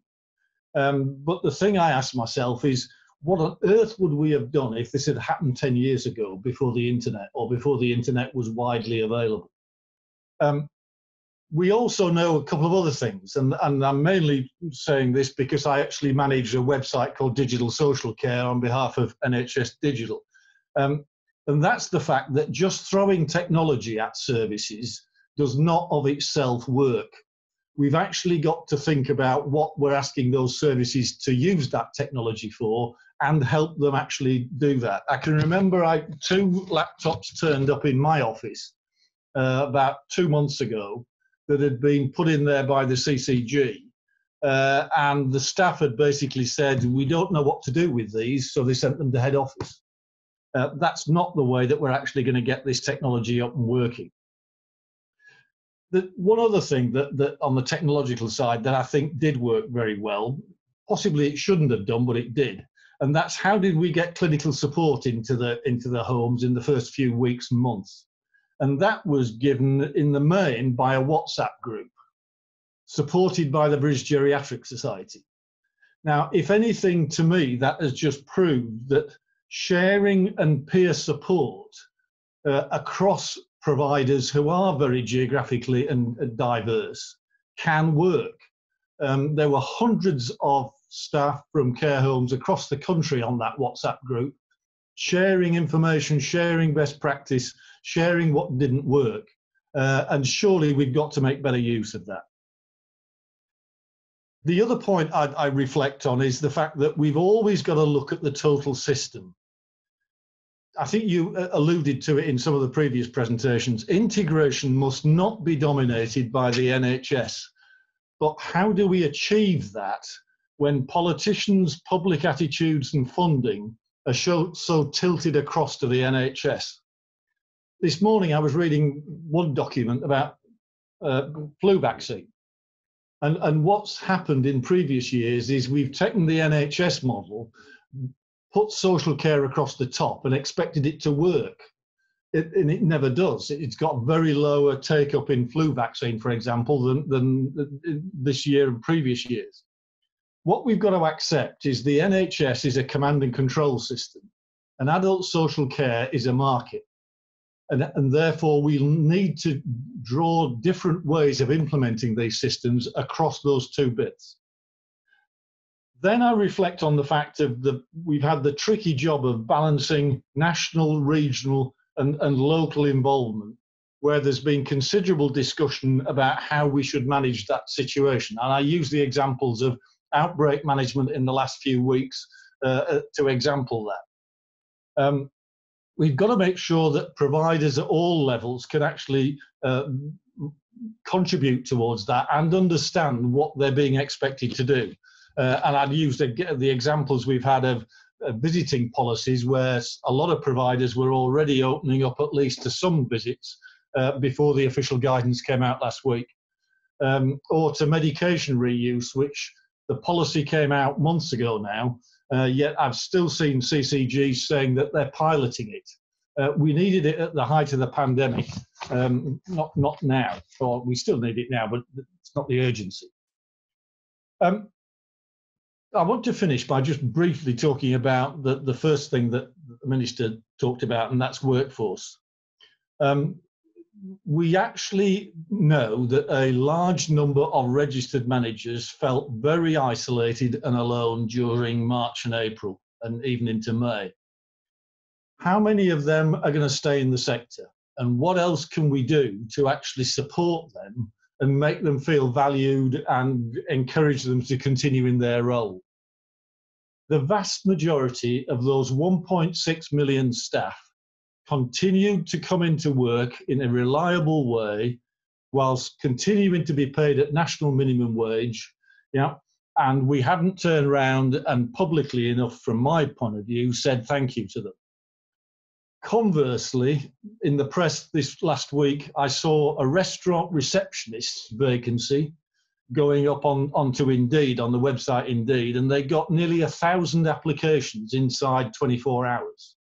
Um, but the thing I ask myself is, what on earth would we have done if this had happened 10 years ago before the internet or before the internet was widely available? Um, we also know a couple of other things, and, and I'm mainly saying this because I actually manage a website called Digital Social Care on behalf of NHS Digital. Um, and that's the fact that just throwing technology at services does not of itself work. We've actually got to think about what we're asking those services to use that technology for and help them actually do that. I can remember I two laptops turned up in my office uh, about two months ago that had been put in there by the CCG. Uh, and the staff had basically said, We don't know what to do with these, so they sent them to head office. Uh, that's not the way that we're actually going to get this technology up and working. The, one other thing that, that on the technological side that I think did work very well, possibly it shouldn't have done, but it did, and that's how did we get clinical support into the into the homes in the first few weeks and months and that was given in the main by a whatsapp group supported by the british geriatric society. Now if anything to me that has just proved that sharing and peer support uh, across providers who are very geographically and diverse can work. Um, there were hundreds of staff from care homes across the country on that WhatsApp group, sharing information, sharing best practice, sharing what didn't work. Uh, and surely we've got to make better use of that. The other point I, I reflect on is the fact that we've always got to look at the total system. I think you uh, alluded to it in some of the previous presentations. Integration must not be dominated by the NHS, but how do we achieve that when politicians' public attitudes and funding are so, so tilted across to the NHS. This morning I was reading one document about uh, flu vaccine. And, and what's happened in previous years is we've taken the NHS model, put social care across the top, and expected it to work. It, and it never does. It's got very lower take up in flu vaccine, for example, than, than this year and previous years what we've got to accept is the NHS is a command and control system, and adult social care is a market. And, and therefore, we'll need to draw different ways of implementing these systems across those two bits. Then I reflect on the fact of the we've had the tricky job of balancing national, regional, and, and local involvement, where there's been considerable discussion about how we should manage that situation. And I use the examples of outbreak management in the last few weeks uh, uh, to example that. Um, we've got to make sure that providers at all levels can actually uh, contribute towards that and understand what they're being expected to do. Uh, and I've used the, the, examples we've had of visiting policies where a lot of providers were already opening up at least to some visits uh, before the official guidance came out last week. Um, or to medication reuse, which the policy came out months ago now, uh, yet I've still seen CCG saying that they're piloting it. Uh, we needed it at the height of the pandemic, um, not not now. Or we still need it now, but it's not the urgency. Um, I want to finish by just briefly talking about the, the first thing that the minister talked about, and that's workforce. Um, we actually know that a large number of registered managers felt very isolated and alone during March and April and even into May. How many of them are going to stay in the sector? And what else can we do to actually support them and make them feel valued and encourage them to continue in their role? The vast majority of those 1.6 million staff continued to come into work in a reliable way whilst continuing to be paid at national minimum wage. Yeah. And we haven't turned around and publicly enough, from my point of view, said thank you to them. Conversely, in the press this last week, I saw a restaurant receptionist vacancy going up on onto Indeed on the website Indeed, and they got nearly a thousand applications inside 24 hours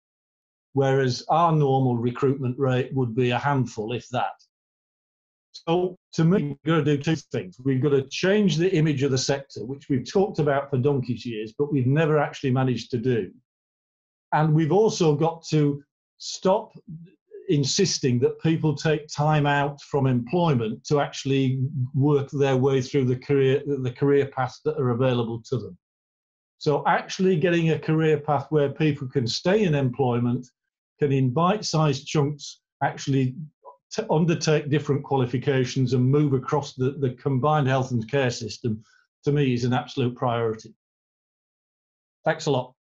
whereas our normal recruitment rate would be a handful, if that. So to me, we've got to do two things. We've got to change the image of the sector, which we've talked about for donkey's years, but we've never actually managed to do. And we've also got to stop insisting that people take time out from employment to actually work their way through the career the career paths that are available to them. So actually getting a career path where people can stay in employment can in bite-sized chunks actually undertake different qualifications and move across the, the combined health and care system to me is an absolute priority. Thanks a lot.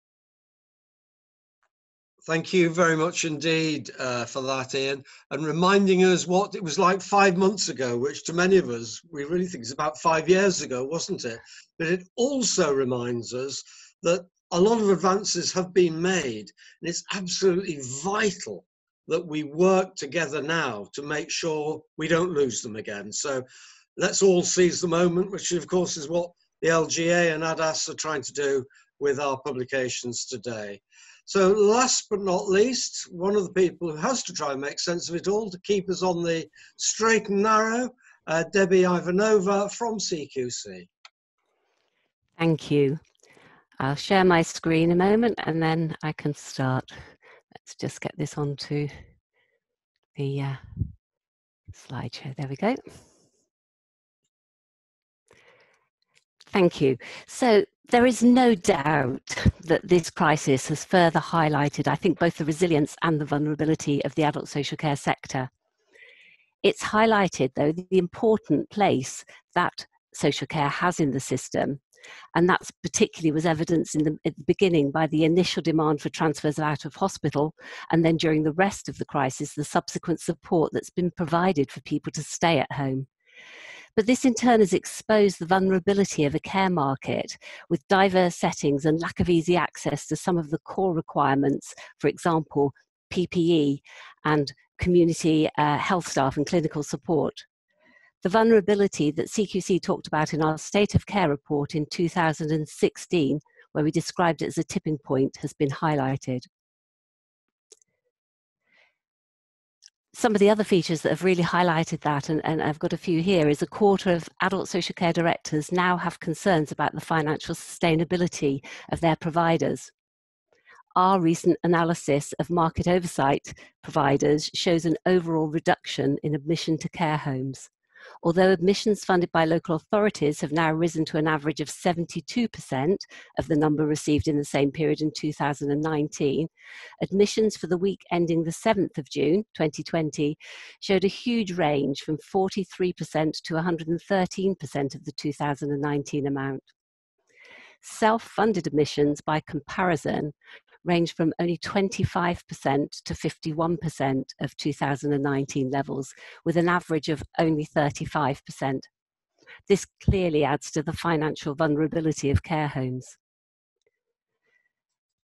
Thank you very much indeed uh, for that, Ian, and reminding us what it was like five months ago, which to many of us, we really think is about five years ago, wasn't it? But it also reminds us that a lot of advances have been made, and it's absolutely vital that we work together now to make sure we don't lose them again. So let's all seize the moment, which of course is what the LGA and ADASS are trying to do with our publications today. So last but not least, one of the people who has to try and make sense of it all to keep us on the straight and narrow, uh, Debbie Ivanova from CQC. Thank you. I'll share my screen a moment and then I can start. Let's just get this onto the uh, slideshow. There we go. Thank you. So there is no doubt that this crisis has further highlighted, I think, both the resilience and the vulnerability of the adult social care sector. It's highlighted, though, the important place that social care has in the system. And that's particularly was evidenced in the, at the beginning by the initial demand for transfers out of hospital, and then during the rest of the crisis, the subsequent support that's been provided for people to stay at home. But this in turn has exposed the vulnerability of a care market with diverse settings and lack of easy access to some of the core requirements, for example, PPE and community uh, health staff and clinical support. The vulnerability that CQC talked about in our State of Care report in 2016, where we described it as a tipping point, has been highlighted. some of the other features that have really highlighted that, and, and, I've got a few here, is a quarter of adult social care directors now have concerns about the financial sustainability of their providers. Our recent analysis of market oversight providers shows an overall reduction in admission to care homes. Although admissions funded by local authorities have now risen to an average of 72% of the number received in the same period in 2019, admissions for the week ending the 7th of June 2020 showed a huge range from 43% to 113% of the 2019 amount. Self funded admissions, by comparison, range from only 25% to 51% of 2019 levels, with an average of only 35%. This clearly adds to the financial vulnerability of care homes.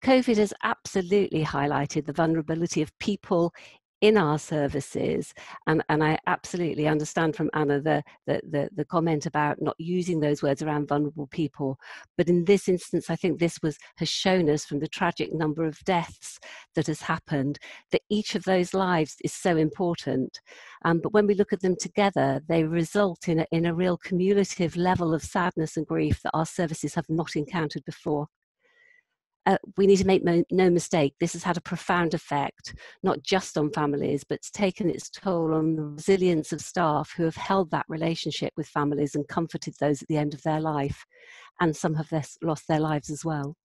COVID has absolutely highlighted the vulnerability of people in our services and and i absolutely understand from anna the, the the the, comment about not using those words around vulnerable people but in this instance i think this was has shown us from the tragic number of deaths that has happened that each of those lives is so important um, but when we look at them together they result in a, in a real cumulative level of sadness and grief that our services have not encountered before uh, we need to make mo- no mistake, this has had a profound effect, not just on families, but it's taken its toll on the resilience of staff who have held that relationship with families and comforted those at the end of their life. And some have lost their lives as well.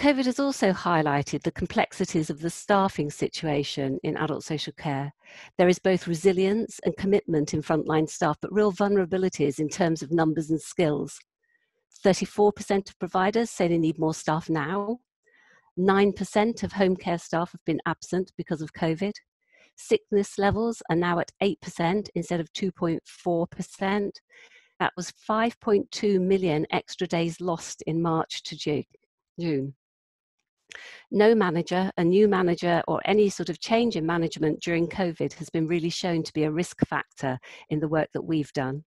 COVID has also highlighted the complexities of the staffing situation in adult social care. There is both resilience and commitment in frontline staff, but real vulnerabilities in terms of numbers and skills. 34% of providers say they need more staff now. 9% of home care staff have been absent because of COVID. Sickness levels are now at 8% instead of 2.4%. That was 5.2 million extra days lost in March to June. No manager, a new manager, or any sort of change in management during COVID has been really shown to be a risk factor in the work that we've done.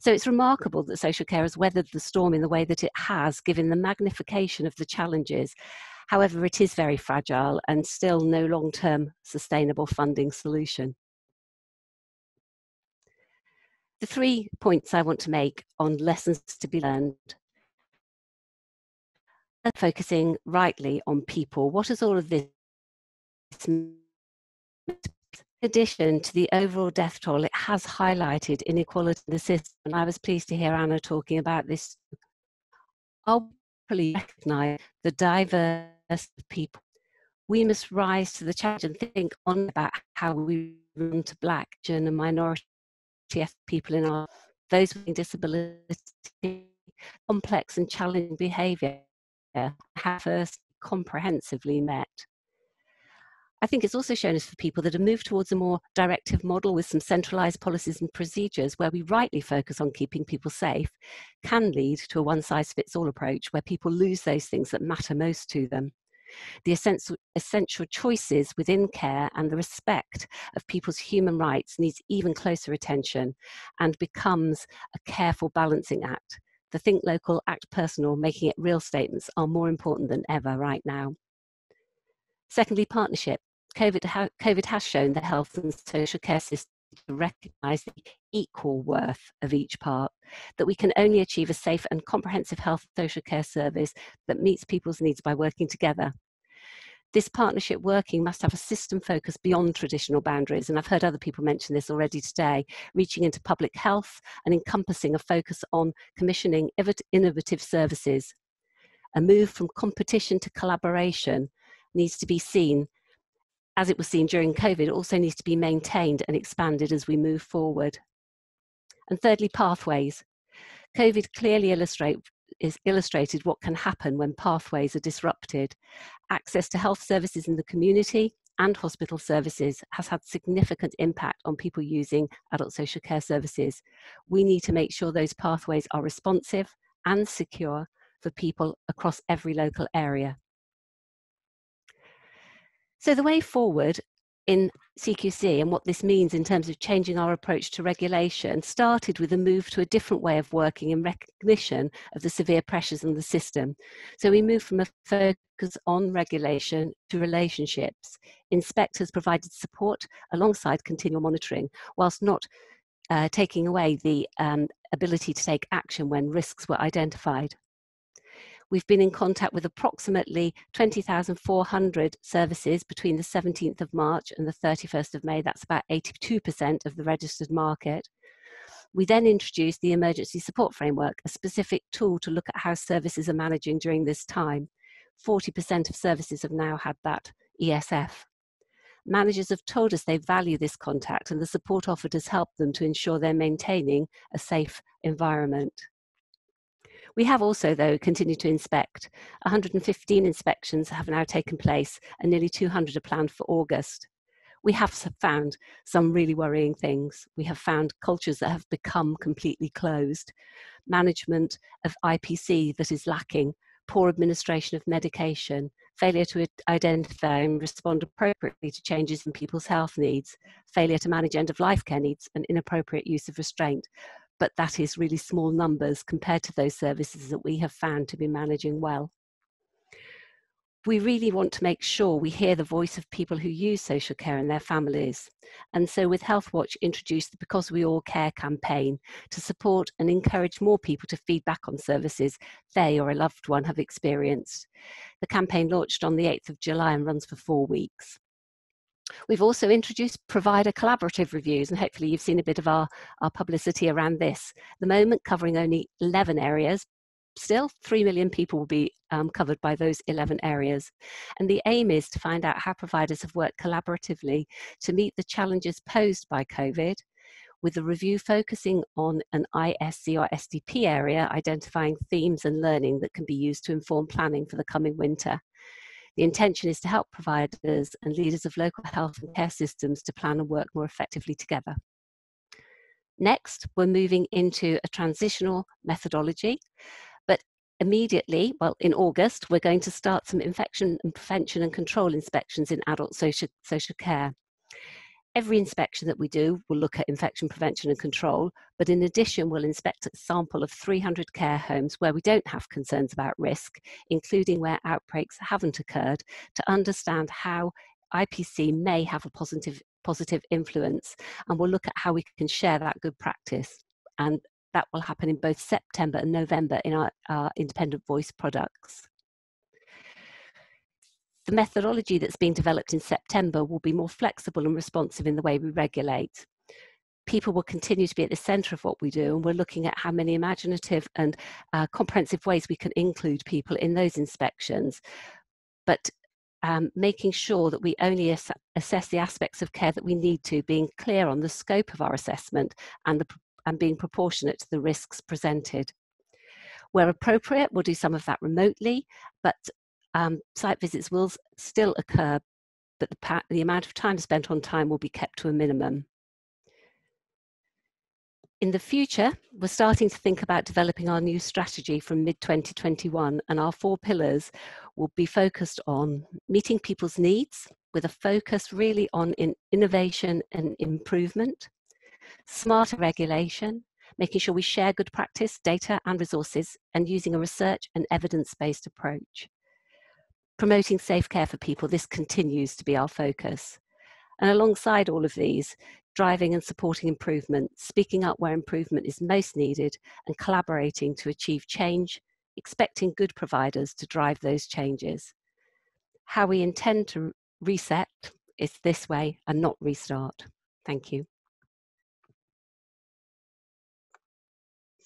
So it's remarkable that social care has weathered the storm in the way that it has, given the magnification of the challenges. However, it is very fragile and still no long term sustainable funding solution. The three points I want to make on lessons to be learned focusing rightly on people. What does all of this addition to the overall death toll, it has highlighted inequality in the system. And I was pleased to hear Anna talking about this. I'll probably recognize the diverse people. We must rise to the challenge and think on about how we run to black, and minority people in our those with disability, complex and challenging behaviour have first comprehensively met. I think it's also shown us for people that have moved towards a more directive model with some centralized policies and procedures where we rightly focus on keeping people safe can lead to a one size fits all approach where people lose those things that matter most to them. The essential, essential choices within care and the respect of people's human rights needs even closer attention and becomes a careful balancing act. The think local, act personal, making it real statements are more important than ever right now. Secondly, partnership. COVID, ha- COVID has shown the health and social care system to recognise the equal worth of each part, that we can only achieve a safe and comprehensive health and social care service that meets people's needs by working together. This partnership working must have a system focus beyond traditional boundaries, and I've heard other people mention this already today, reaching into public health and encompassing a focus on commissioning innovative services. A move from competition to collaboration needs to be seen as it was seen during COVID, also needs to be maintained and expanded as we move forward. And thirdly, pathways. COVID clearly illustrate, is illustrated what can happen when pathways are disrupted. Access to health services in the community and hospital services has had significant impact on people using adult social care services. We need to make sure those pathways are responsive and secure for people across every local area. So the way forward in CQC and what this means in terms of changing our approach to regulation started with a move to a different way of working in recognition of the severe pressures in the system. So we moved from a focus on regulation to relationships. Inspectors provided support alongside continual monitoring, whilst not uh, taking away the um, ability to take action when risks were identified. We've been in contact with approximately 20,400 services between the 17th of March and the 31st of May. That's about 82% of the registered market. We then introduced the Emergency Support Framework, a specific tool to look at how services are managing during this time. 40% of services have now had that ESF. Managers have told us they value this contact and the support offered has helped them to ensure they're maintaining a safe environment. We have also, though, continued to inspect. 115 inspections have now taken place and nearly 200 are planned for August. We have found some really worrying things. We have found cultures that have become completely closed, management of IPC that is lacking, poor administration of medication, failure to identify and respond appropriately to changes in people's health needs, failure to manage end of life care needs, and inappropriate use of restraint but that is really small numbers compared to those services that we have found to be managing well. We really want to make sure we hear the voice of people who use social care and their families. And so, with Healthwatch, introduced the Because We All Care campaign to support and encourage more people to feedback on services they or a loved one have experienced. The campaign launched on the 8th of July and runs for four weeks. We've also introduced provider collaborative reviews, and hopefully you've seen a bit of our, our publicity around this. At the moment covering only 11 areas, still 3 million people will be um, covered by those 11 areas. And the aim is to find out how providers have worked collaboratively to meet the challenges posed by COVID, with the review focusing on an ISC or STP area, identifying themes and learning that can be used to inform planning for the coming winter. The intention is to help providers and leaders of local health and care systems to plan and work more effectively together. Next, we're moving into a transitional methodology, but immediately, well, in August, we're going to start some infection and prevention and control inspections in adult social, social care. Every inspection that we do will look at infection prevention and control, but in addition, we'll inspect a sample of 300 care homes where we don't have concerns about risk, including where outbreaks haven't occurred, to understand how IPC may have a positive, positive influence. And we'll look at how we can share that good practice. And that will happen in both September and November in our, our independent voice products. The methodology that's being developed in September will be more flexible and responsive in the way we regulate. People will continue to be at the centre of what we do, and we're looking at how many imaginative and uh, comprehensive ways we can include people in those inspections. But um, making sure that we only ass assess the aspects of care that we need to, being clear on the scope of our assessment and, the, and being proportionate to the risks presented. Where appropriate, we'll do some of that remotely, but um, site visits will still occur, but the, the amount of time spent on time will be kept to a minimum. In the future, we're starting to think about developing our new strategy from mid 2021, and our four pillars will be focused on meeting people's needs with a focus really on in innovation and improvement, smarter regulation, making sure we share good practice, data, and resources, and using a research and evidence based approach. Promoting safe care for people, this continues to be our focus. And alongside all of these, driving and supporting improvement, speaking up where improvement is most needed, and collaborating to achieve change, expecting good providers to drive those changes. How we intend to reset is this way and not restart. Thank you.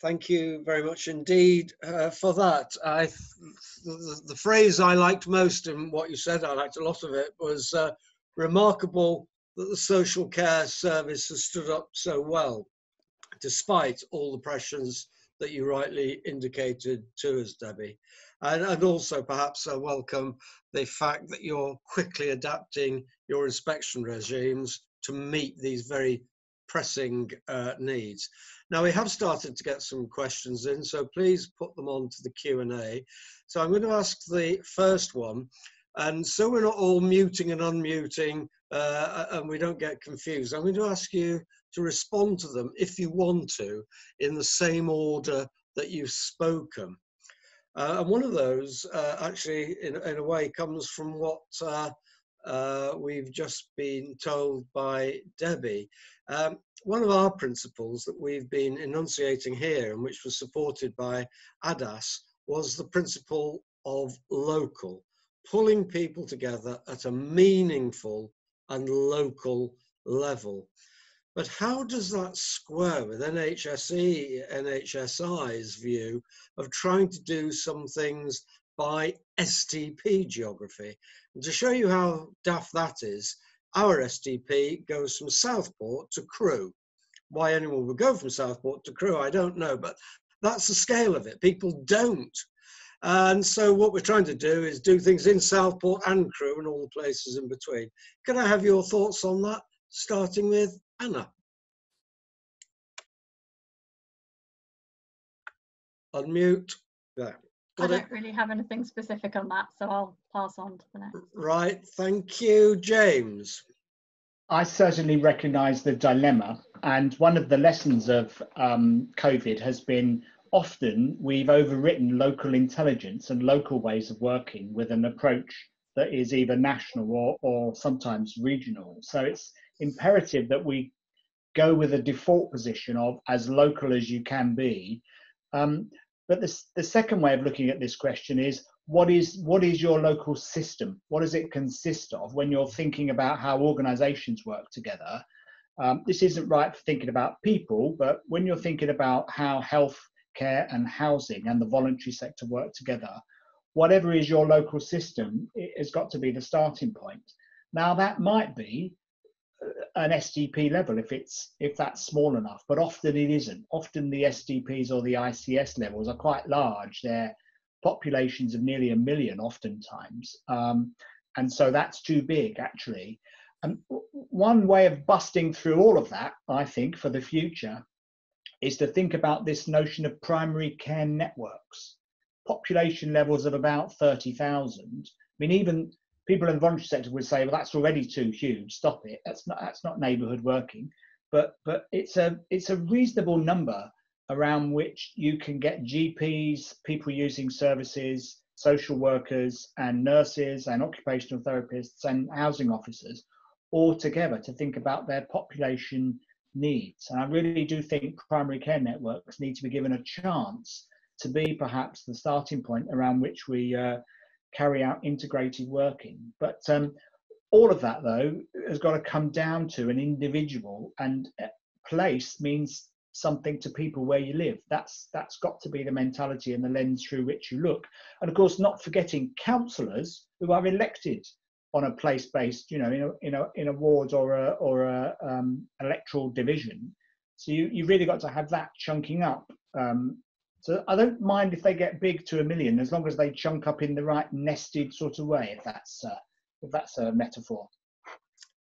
Thank you very much indeed uh, for that. I, the, the, phrase I liked most in what you said, I liked a lot of it, was uh, remarkable that the social care service has stood up so well, despite all the pressures that you rightly indicated to us, Debbie. And, and also perhaps I welcome the fact that you're quickly adapting your inspection regimes to meet these very pressing uh, needs. Now we have started to get some questions in, so please put them on to the Q&A. So I'm going to ask the first one, and so we're not all muting and unmuting uh, and we don't get confused. I'm going to ask you to respond to them if you want to in the same order that you've spoken. Uh, and one of those uh, actually, in, in, a way, comes from what uh, we've just been told by Debbie. Um, one of our principles that we've been enunciating here and which was supported by ADASS was the principle of local, pulling people together at a meaningful and local level. But how does that square with NHSE, NHSI's view of trying to do some things by STP geography? And to show you how daft that is, our STP goes from Southport to Crewe. Why anyone would go from Southport to Crewe, I don't know, but that's the scale of it. People don't and so what we're trying to do is do things in Southport and Crewe and all the places in between. Can I have your thoughts on that, starting with Anna? Unmute. There. Got I don't it? really have anything specific on that, so I'll pass on to the next. Right, thank you, James. I certainly recognise the dilemma, and one of the lessons of um, COVID has been often we've overwritten local intelligence and local ways of working with an approach that is either national or, or sometimes regional. So it's imperative that we go with a default position of as local as you can be. Um, but the, the second way of looking at this question is what is what is your local system? What does it consist of when you're thinking about how organizations work together? Um, this isn't right for thinking about people, but when you're thinking about how health care and housing and the voluntary sector work together, whatever is your local system, it has got to be the starting point. Now that might be an STP level if it's if that's small enough, but often it isn't. Often the STPs or the ICS levels are quite large. They're populations of nearly a million, oftentimes, um, and so that's too big actually. And one way of busting through all of that, I think, for the future is to think about this notion of primary care networks. Population levels of about 30,000. I mean, even people in the voluntary sector would say, well, that's already too huge, stop it. That's not, that's not neighbourhood working. But, but it's, a, it's a reasonable number around which you can get GPs, people using services, social workers and nurses and occupational therapists and housing officers all together to think about their population needs. And I really do think primary care networks need to be given a chance to be perhaps the starting point around which we uh, carry out integrated working. But um, all of that, though, has got to come down to an individual, and uh, place means something to people where you live. That's that's got to be the mentality and the lens through which you look. And of course, not forgetting councillors who are elected on a place-based, you know, in a in a in a ward or a or a um, electoral division. So you you really got to have that chunking up um, So I don't mind if they get big to a million, as long as they chunk up in the right nested sort of way, if that's uh, if that's a metaphor.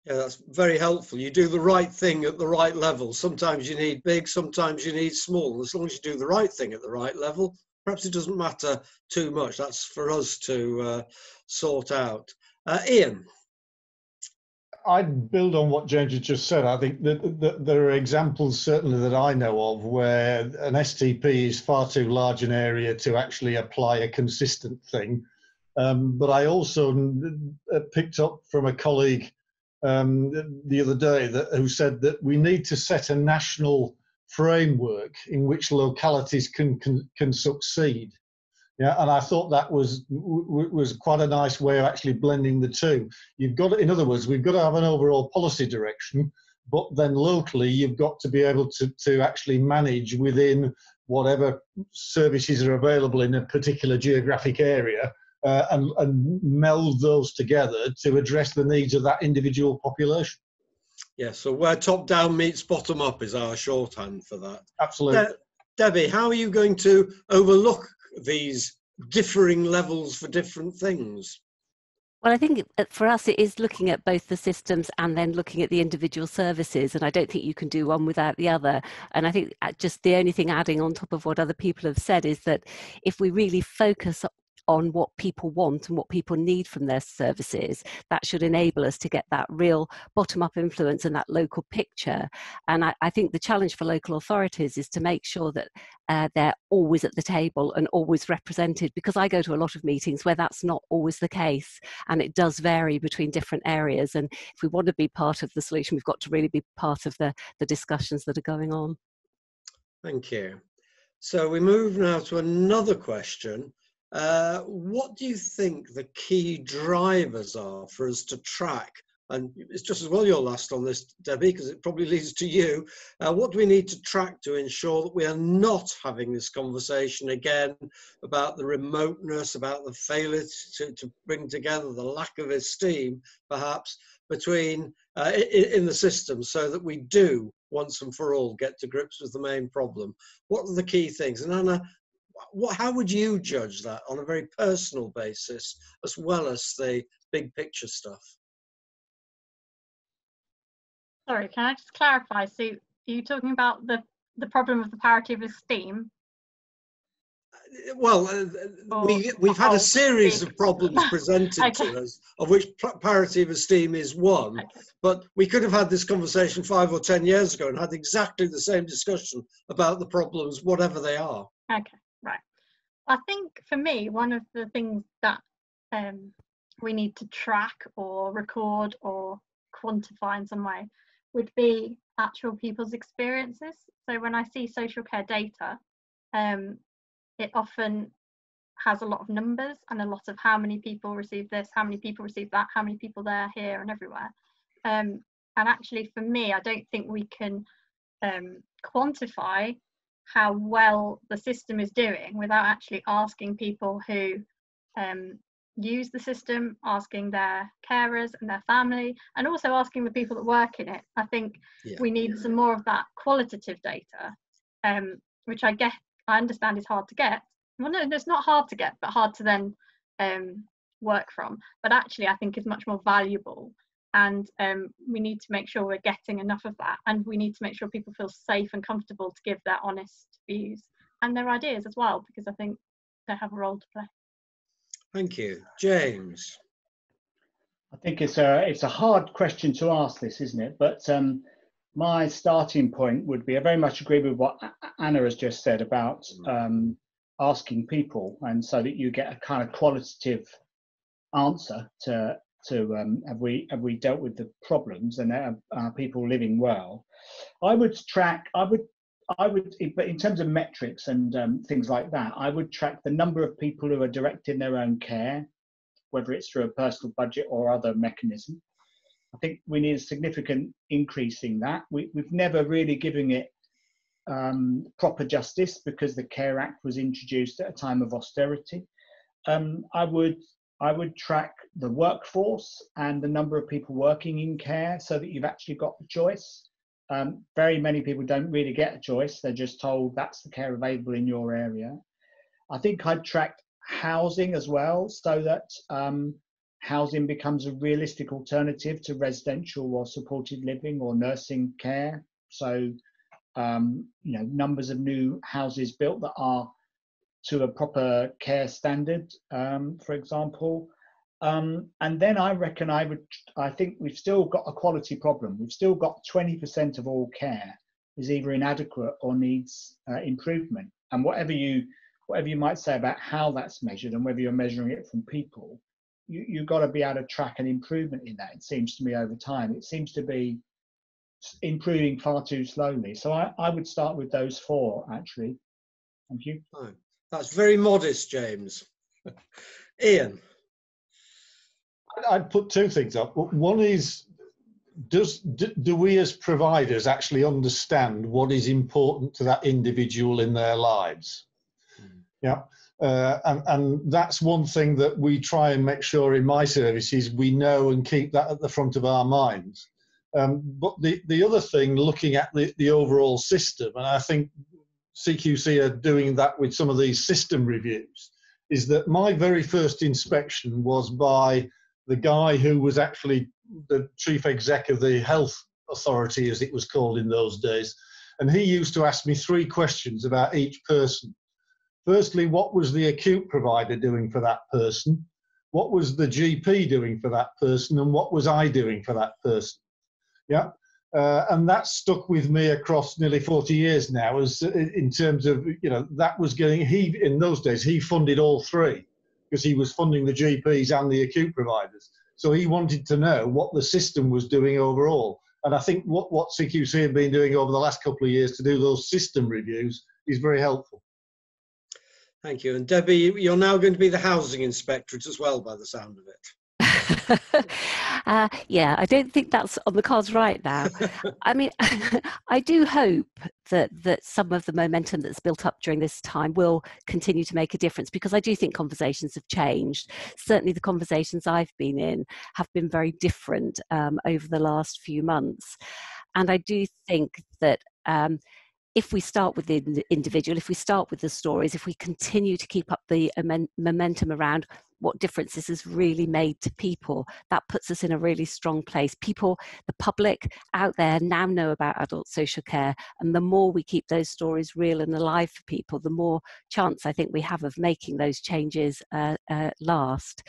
Yeah, that's very helpful. You do the right thing at the right level. Sometimes you need big, sometimes you need small. As long as you do the right thing at the right level, perhaps it doesn't matter too much. That's for us to uh, sort out. Uh, Ian. I'd build on what James has just said. I think that, that, there are examples, certainly that I know of, where an STP is far too large an area to actually apply a consistent thing. Um, but I also uh, picked up from a colleague um, the other day that, who said that we need to set a national framework in which localities can, can, can succeed. Yeah, and I thought that was was quite a nice way of actually blending the two. You've got, in other words, we've got to have an overall policy direction, but then locally you've got to be able to to actually manage within whatever services are available in a particular geographic area uh, and, and meld those together to address the needs of that individual population. Yeah, so where top down meets bottom up is our shorthand for that. Absolutely. De- Debbie, how are you going to overlook these differing levels for different things? Well, I think uh, for us, it is looking at both the systems and then looking at the individual services. And I don't think you can do one without the other. And I think uh, just the only thing adding on top of what other people have said is that if we really focus on what people want and what people need from their services. That should enable us to get that real bottom up influence and that local picture. And I, I think the challenge for local authorities is to make sure that uh, they're always at the table and always represented because I go to a lot of meetings where that's not always the case and it does vary between different areas. And if we want to be part of the solution, we've got to really be part of the, the discussions that are going on. Thank you. So we move now to another question uh, what do you think the key drivers are for us to track? And it's just as well you're last on this, Debbie, because it probably leads to you. Uh, what do we need to track to ensure that we are not having this conversation again about the remoteness, about the failure to, to bring together, the lack of esteem, perhaps, between uh, in, in the system so that we do once and for all get to grips with the main problem? What are the key things? And Anna, what, how would you judge that on a very personal basis as well as the big picture stuff? Sorry, can I just clarify? So are you talking about the, the problem of the parity of esteem? Uh, well, uh, we, we've had a series of problems presented okay. to us, of which parity of esteem is one. Okay. But we could have had this conversation five or ten years ago and had exactly the same discussion about the problems, whatever they are. Okay. Right. I think for me, one of the things that um, we need to track or record or quantify in some way would be actual people's experiences. So when I see social care data, um, it often has a lot of numbers and a lot of how many people receive this, how many people receive that, how many people there, here, and everywhere. Um, and actually, for me, I don't think we can um, quantify how well the system is doing without actually asking people who um, use the system, asking their carers and their family, and also asking the people that work in it. I think yeah. we need some more of that qualitative data, um, which I get, I understand is hard to get. Well, no, it's not hard to get, but hard to then um, work from. But actually, I think is much more valuable and um, we need to make sure we're getting enough of that and we need to make sure people feel safe and comfortable to give their honest views and their ideas as well because i think they have a role to play. Thank you. James? I think it's a it's a hard question to ask this isn't it? But um, my starting point would be i very much agree with what anna has just said about um, asking people and so that you get a kind of qualitative answer to to um, have we have we dealt with the problems and are, are people living well? I would track. I would I would, but in terms of metrics and um, things like that, I would track the number of people who are directing their own care, whether it's through a personal budget or other mechanism. I think we need a significant increase in that. We, have never really given it um, proper justice because the Care Act was introduced at a time of austerity. Um, I would I would track the workforce and the number of people working in care so that you've actually got the choice. Um, very many people don't really get a choice. They're just told that's the care available in your area. I think I'd track housing as well so that um, housing becomes a realistic alternative to residential or supported living or nursing care. So, um, you know, numbers of new houses built that are to a proper care standard, um, for example. Um, and then I reckon I would, I think we've still got a quality problem. We've still got 20% of all care is either inadequate or needs uh, improvement. And whatever you, whatever you might say about how that's measured and whether you're measuring it from people, you, you've got to be able to track an improvement in that. It seems to me over time. It seems to be improving far too slowly. So I, I would start with those four actually. Thank you. That's very modest, James. Ian. I'd put two things up. One is, does do, do we as providers actually understand what is important to that individual in their lives? Mm. Yeah. Uh, and, and that's one thing that we try and make sure in my services we know and keep that at the front of our minds. Um, but the, the other thing, looking at the, the overall system, and I think CQC are doing that with some of these system reviews, is that my very first inspection was by the guy who was actually the chief exec of the health authority, as it was called in those days. And he used to ask me three questions about each person. Firstly, what was the acute provider doing for that person? What was the GP doing for that person? And what was I doing for that person? Yeah. Uh, and that stuck with me across nearly 40 years now as uh, in terms of you know that was getting he in those days he funded all three because he was funding the gps and the acute providers so he wanted to know what the system was doing overall and i think what, what cqc have been doing over the last couple of years to do those system reviews is very helpful Thank you. And Debbie, you're now going to be the housing inspectorate as well, by the sound of it. uh, yeah, I don't think that's on the cards right now. I mean, I do hope that that some of the momentum that's built up during this time will continue to make a difference because I do think conversations have changed. Certainly, the conversations I've been in have been very different um, over the last few months, and I do think that. Um, if we start with the individual, if we start with the stories, if we continue to keep up the momentum around what difference this has really made to people, that puts us in a really strong place. People, the public out there now know about adult social care, and the more we keep those stories real and alive for people, the more chance I think we have of making those changes uh, uh, last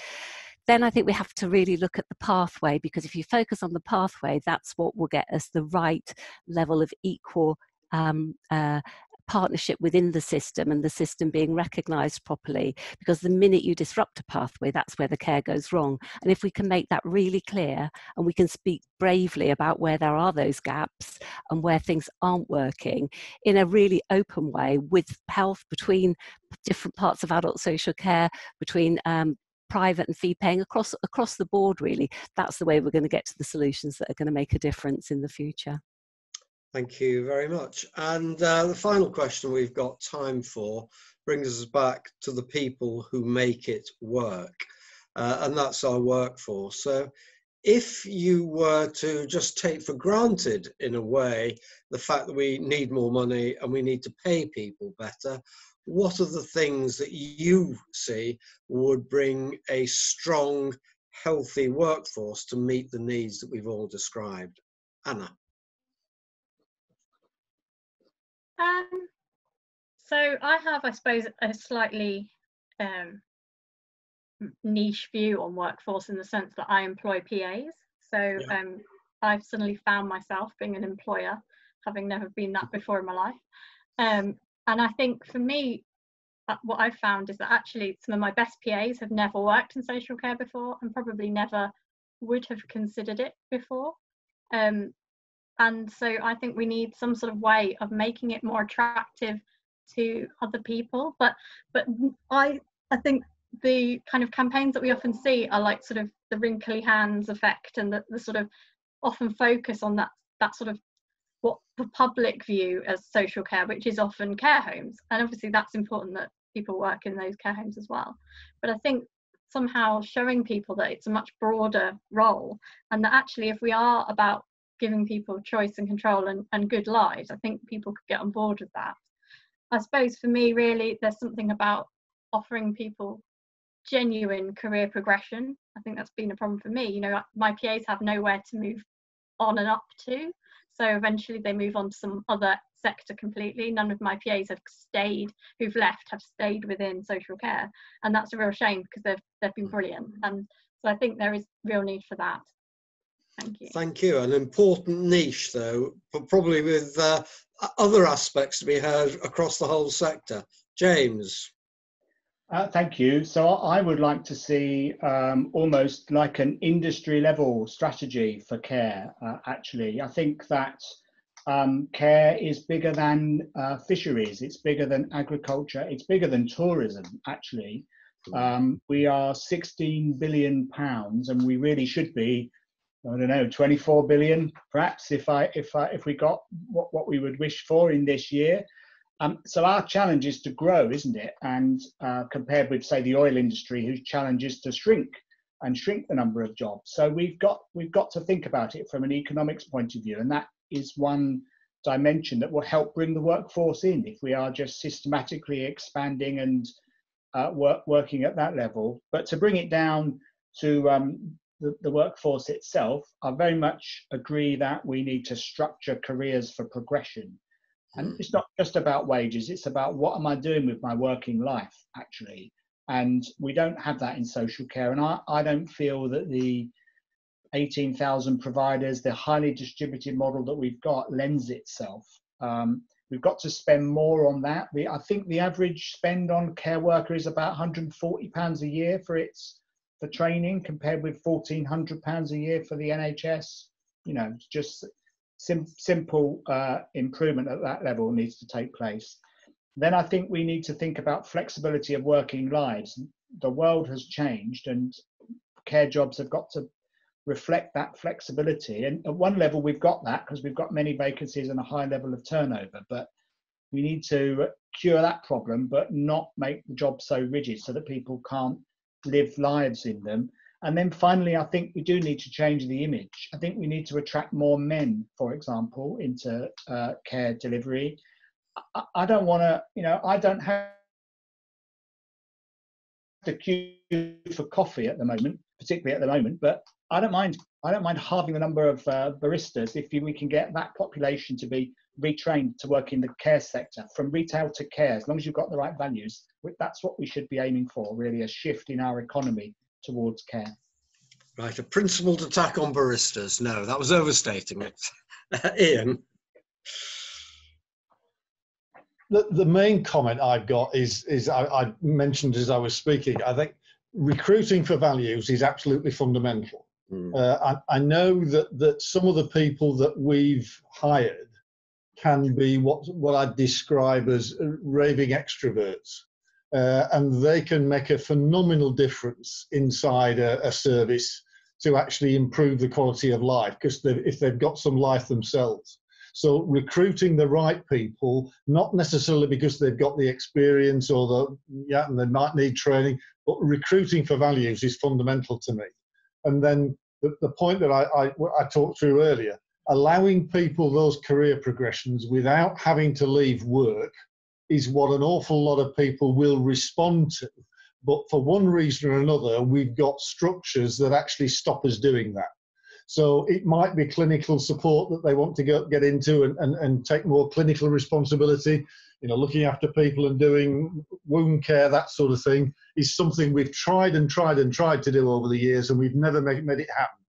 then I think we have to really look at the pathway because if you focus on the pathway, that's what will get us the right level of equal um, uh, partnership within the system and the system being recognized properly because the minute you disrupt a pathway that's where the care goes wrong. And if we can make that really clear and we can speak bravely about where there are those gaps and where things aren't working in a really open way with health between different parts of adult social care between um, private and fee paying across across the board really that's the way we're going to get to the solutions that are going to make a difference in the future Thank you very much. And uh, the final question we've got time for brings us back to the people who make it work, uh, and that's our workforce. So, if you were to just take for granted, in a way, the fact that we need more money and we need to pay people better, what are the things that you see would bring a strong, healthy workforce to meet the needs that we've all described? Anna. Um, so I have, I suppose, a slightly um, niche view on workforce in the sense that I employ PAs. So yeah. um, I've suddenly found myself being an employer, having never been that before in my life. Um, and I think for me, uh, what I've found is that actually some of my best PAs have never worked in social care before and probably never would have considered it before. Um, and so i think we need some sort of way of making it more attractive to other people. But but i i think the kind of campaigns that we often see are like sort of the wrinkly hands effect and the, the sort of often focus on that that sort of what the public view as social care which is often care homes. And obviously that's important that people work in those care homes as well. But i think somehow showing people that it's a much broader role and that actually if we are about giving people choice and control and, and good lives, I think people could get on board with that. I suppose for me, really, there's something about offering people genuine career progression. I think that's been a problem for me. You know, my PAs have nowhere to move on and up to. So eventually they move on to some other sector completely. None of my PAs have stayed, who've left, have stayed within social care. And that's a real shame because they've, they've been hmm. brilliant. And so I think there is real need for that. Thank you. Thank you. An important niche, though, but probably with uh, other aspects to be heard across the whole sector. James. Uh, thank you. So I would like to see um, almost like an industry level strategy for care, uh, actually. I think that um, care is bigger than uh, fisheries, it's bigger than agriculture, it's bigger than tourism, actually. Um, we are 16 billion pounds and we really should be I don't know, 24 billion, perhaps, if I if I if we got what, what we would wish for in this year. Um, so our challenge is to grow, isn't it? And uh, compared with, say, the oil industry, whose challenge is to shrink and shrink the number of jobs. So we've got we've got to think about it from an economics point of view, and that is one dimension that will help bring the workforce in if we are just systematically expanding and uh, work, working at that level. But to bring it down to um, the, the workforce itself, I very much agree that we need to structure careers for progression and it's not just about wages, it's about what am I doing with my working life, actually. And we don't have that in social care. And I, I don't feel that the 18,000 providers, the highly distributed model that we've got lends itself. Um, we've got to spend more on that. I think the average spend on care worker is about 140 pounds a year for its for training, compared with 1,400 pounds a year for the NHS. You know, just sim simple uh, improvement at that level needs to take place. Then I think we need to think about flexibility of working lives. The world has changed and care jobs have got to reflect that flexibility. And at one level, we've got that because we've got many vacancies and a high level of turnover. But we need to cure that problem, but not make the job so rigid so that people can't live lives in them. And then finally, I think we do need to change the image. I think we need to attract more men, for example, into uh, care delivery. I, I don't want to, you know, I don't have to queue for coffee at the moment, particularly at the moment, but I don't mind. I don't mind halving the number of uh, baristas if we can get that population to be retrained to work in the care sector, from retail to care. As long as you've got the right values, that's what we should be aiming for. Really, a shift in our economy towards care. Right, a principled attack on baristas. No, that was overstating it. Ian. The, the main comment I've got is, is I, I mentioned as I was speaking, I think recruiting for values is absolutely fundamental. Mm. Uh, I, I, know that, that some of the people that we've hired can be what, what I'd describe as raving extroverts uh, and they can make a phenomenal difference inside a, a service to actually improve the quality of life because if they've got some life themselves. So recruiting the right people, not necessarily because they've got the experience or the yeah, and they might need training, but recruiting for values is fundamental to me. And then the, the point that I, I, I talked through earlier, allowing people those career progressions without having to leave work is what an awful lot of people will respond to. But for one reason or another, we've got structures that actually stop us doing that. So it might be clinical support that they want to go, get into and, and, and take more clinical responsibility. You know, looking after people and doing wound care, that sort of thing, is something we've tried and tried and tried to do over the years, and we've never made, made it happen.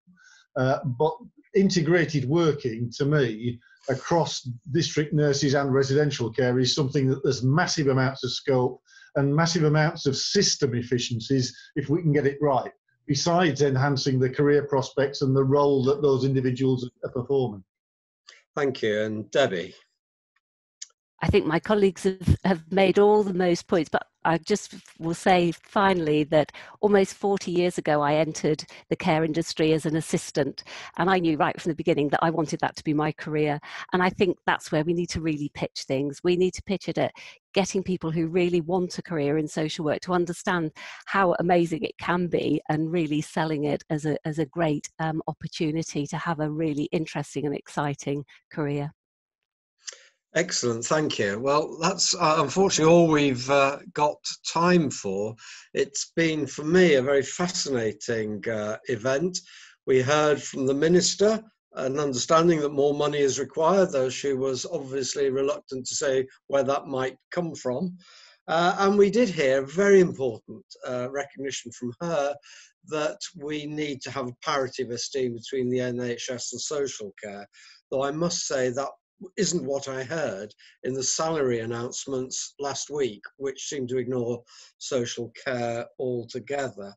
Uh, but integrated working, to me, across district nurses and residential care is something that there's massive amounts of scope and massive amounts of system efficiencies if we can get it right, besides enhancing the career prospects and the role that those individuals are performing. Thank you. And Debbie? I think my colleagues have, have made all the most points, but I just will say finally that almost 40 years ago, I entered the care industry as an assistant. And I knew right from the beginning that I wanted that to be my career. And I think that's where we need to really pitch things. We need to pitch it at getting people who really want a career in social work to understand how amazing it can be and really selling it as a, as a great um, opportunity to have a really interesting and exciting career. Excellent, thank you. Well, that's uh, unfortunately all we've uh, got time for. It's been, for me, a very fascinating uh, event. We heard from the Minister an understanding that more money is required, though she was obviously reluctant to say where that might come from. Uh, and we did hear a very important uh, recognition from her that we need to have a parity of esteem between the NHS and social care. Though I must say that isn't what I heard in the salary announcements last week, which seemed to ignore social care altogether.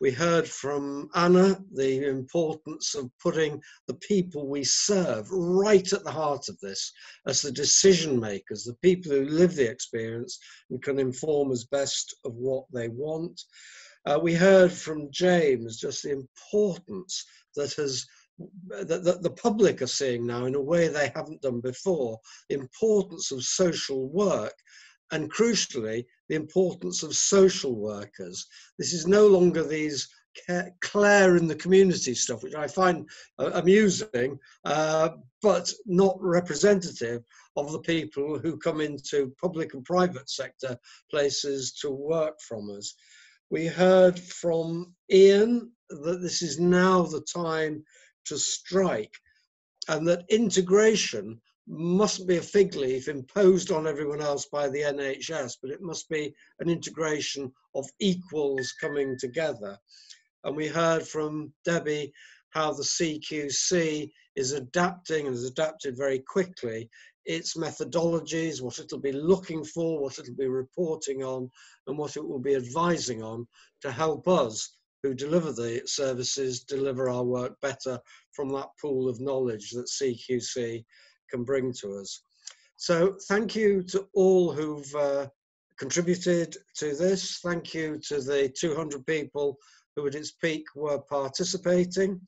We heard from Anna the importance of putting the people we serve right at the heart of this as the decision makers, the people who live the experience and can inform us best of what they want. Uh, we heard from James just the importance that has that the, public are seeing now in a way they haven't done before the importance of social work and crucially, the importance of social workers. This is no longer these Claire in the community stuff, which I find uh, amusing, uh, but not representative of the people who come into public and private sector places to work from us. We heard from Ian that this is now the time to strike and that integration mustn't be a fig leaf imposed on everyone else by the NHS, but it must be an integration of equals coming together. And we heard from Debbie how the CQC is adapting and has adapted very quickly its methodologies, what it'll be looking for, what it'll be reporting on, and what it will be advising on to help us who deliver the services deliver our work better from that pool of knowledge that CQC can bring to us. So thank you to all who've uh, contributed to this. Thank you to the 200 people who at its peak were participating.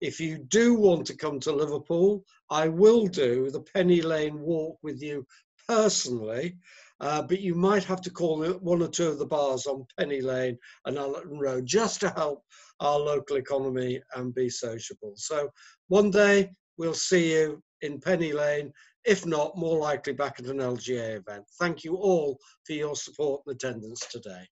If you do want to come to Liverpool, I will do the Penny Lane walk with you personally, uh, but you might have to call one or two of the bars on Penny Lane and Allerton Road just to help our local economy and be sociable. So one day we'll see you in Penny Lane, if not, more likely back at an LGA event. Thank you all for your support and attendance today.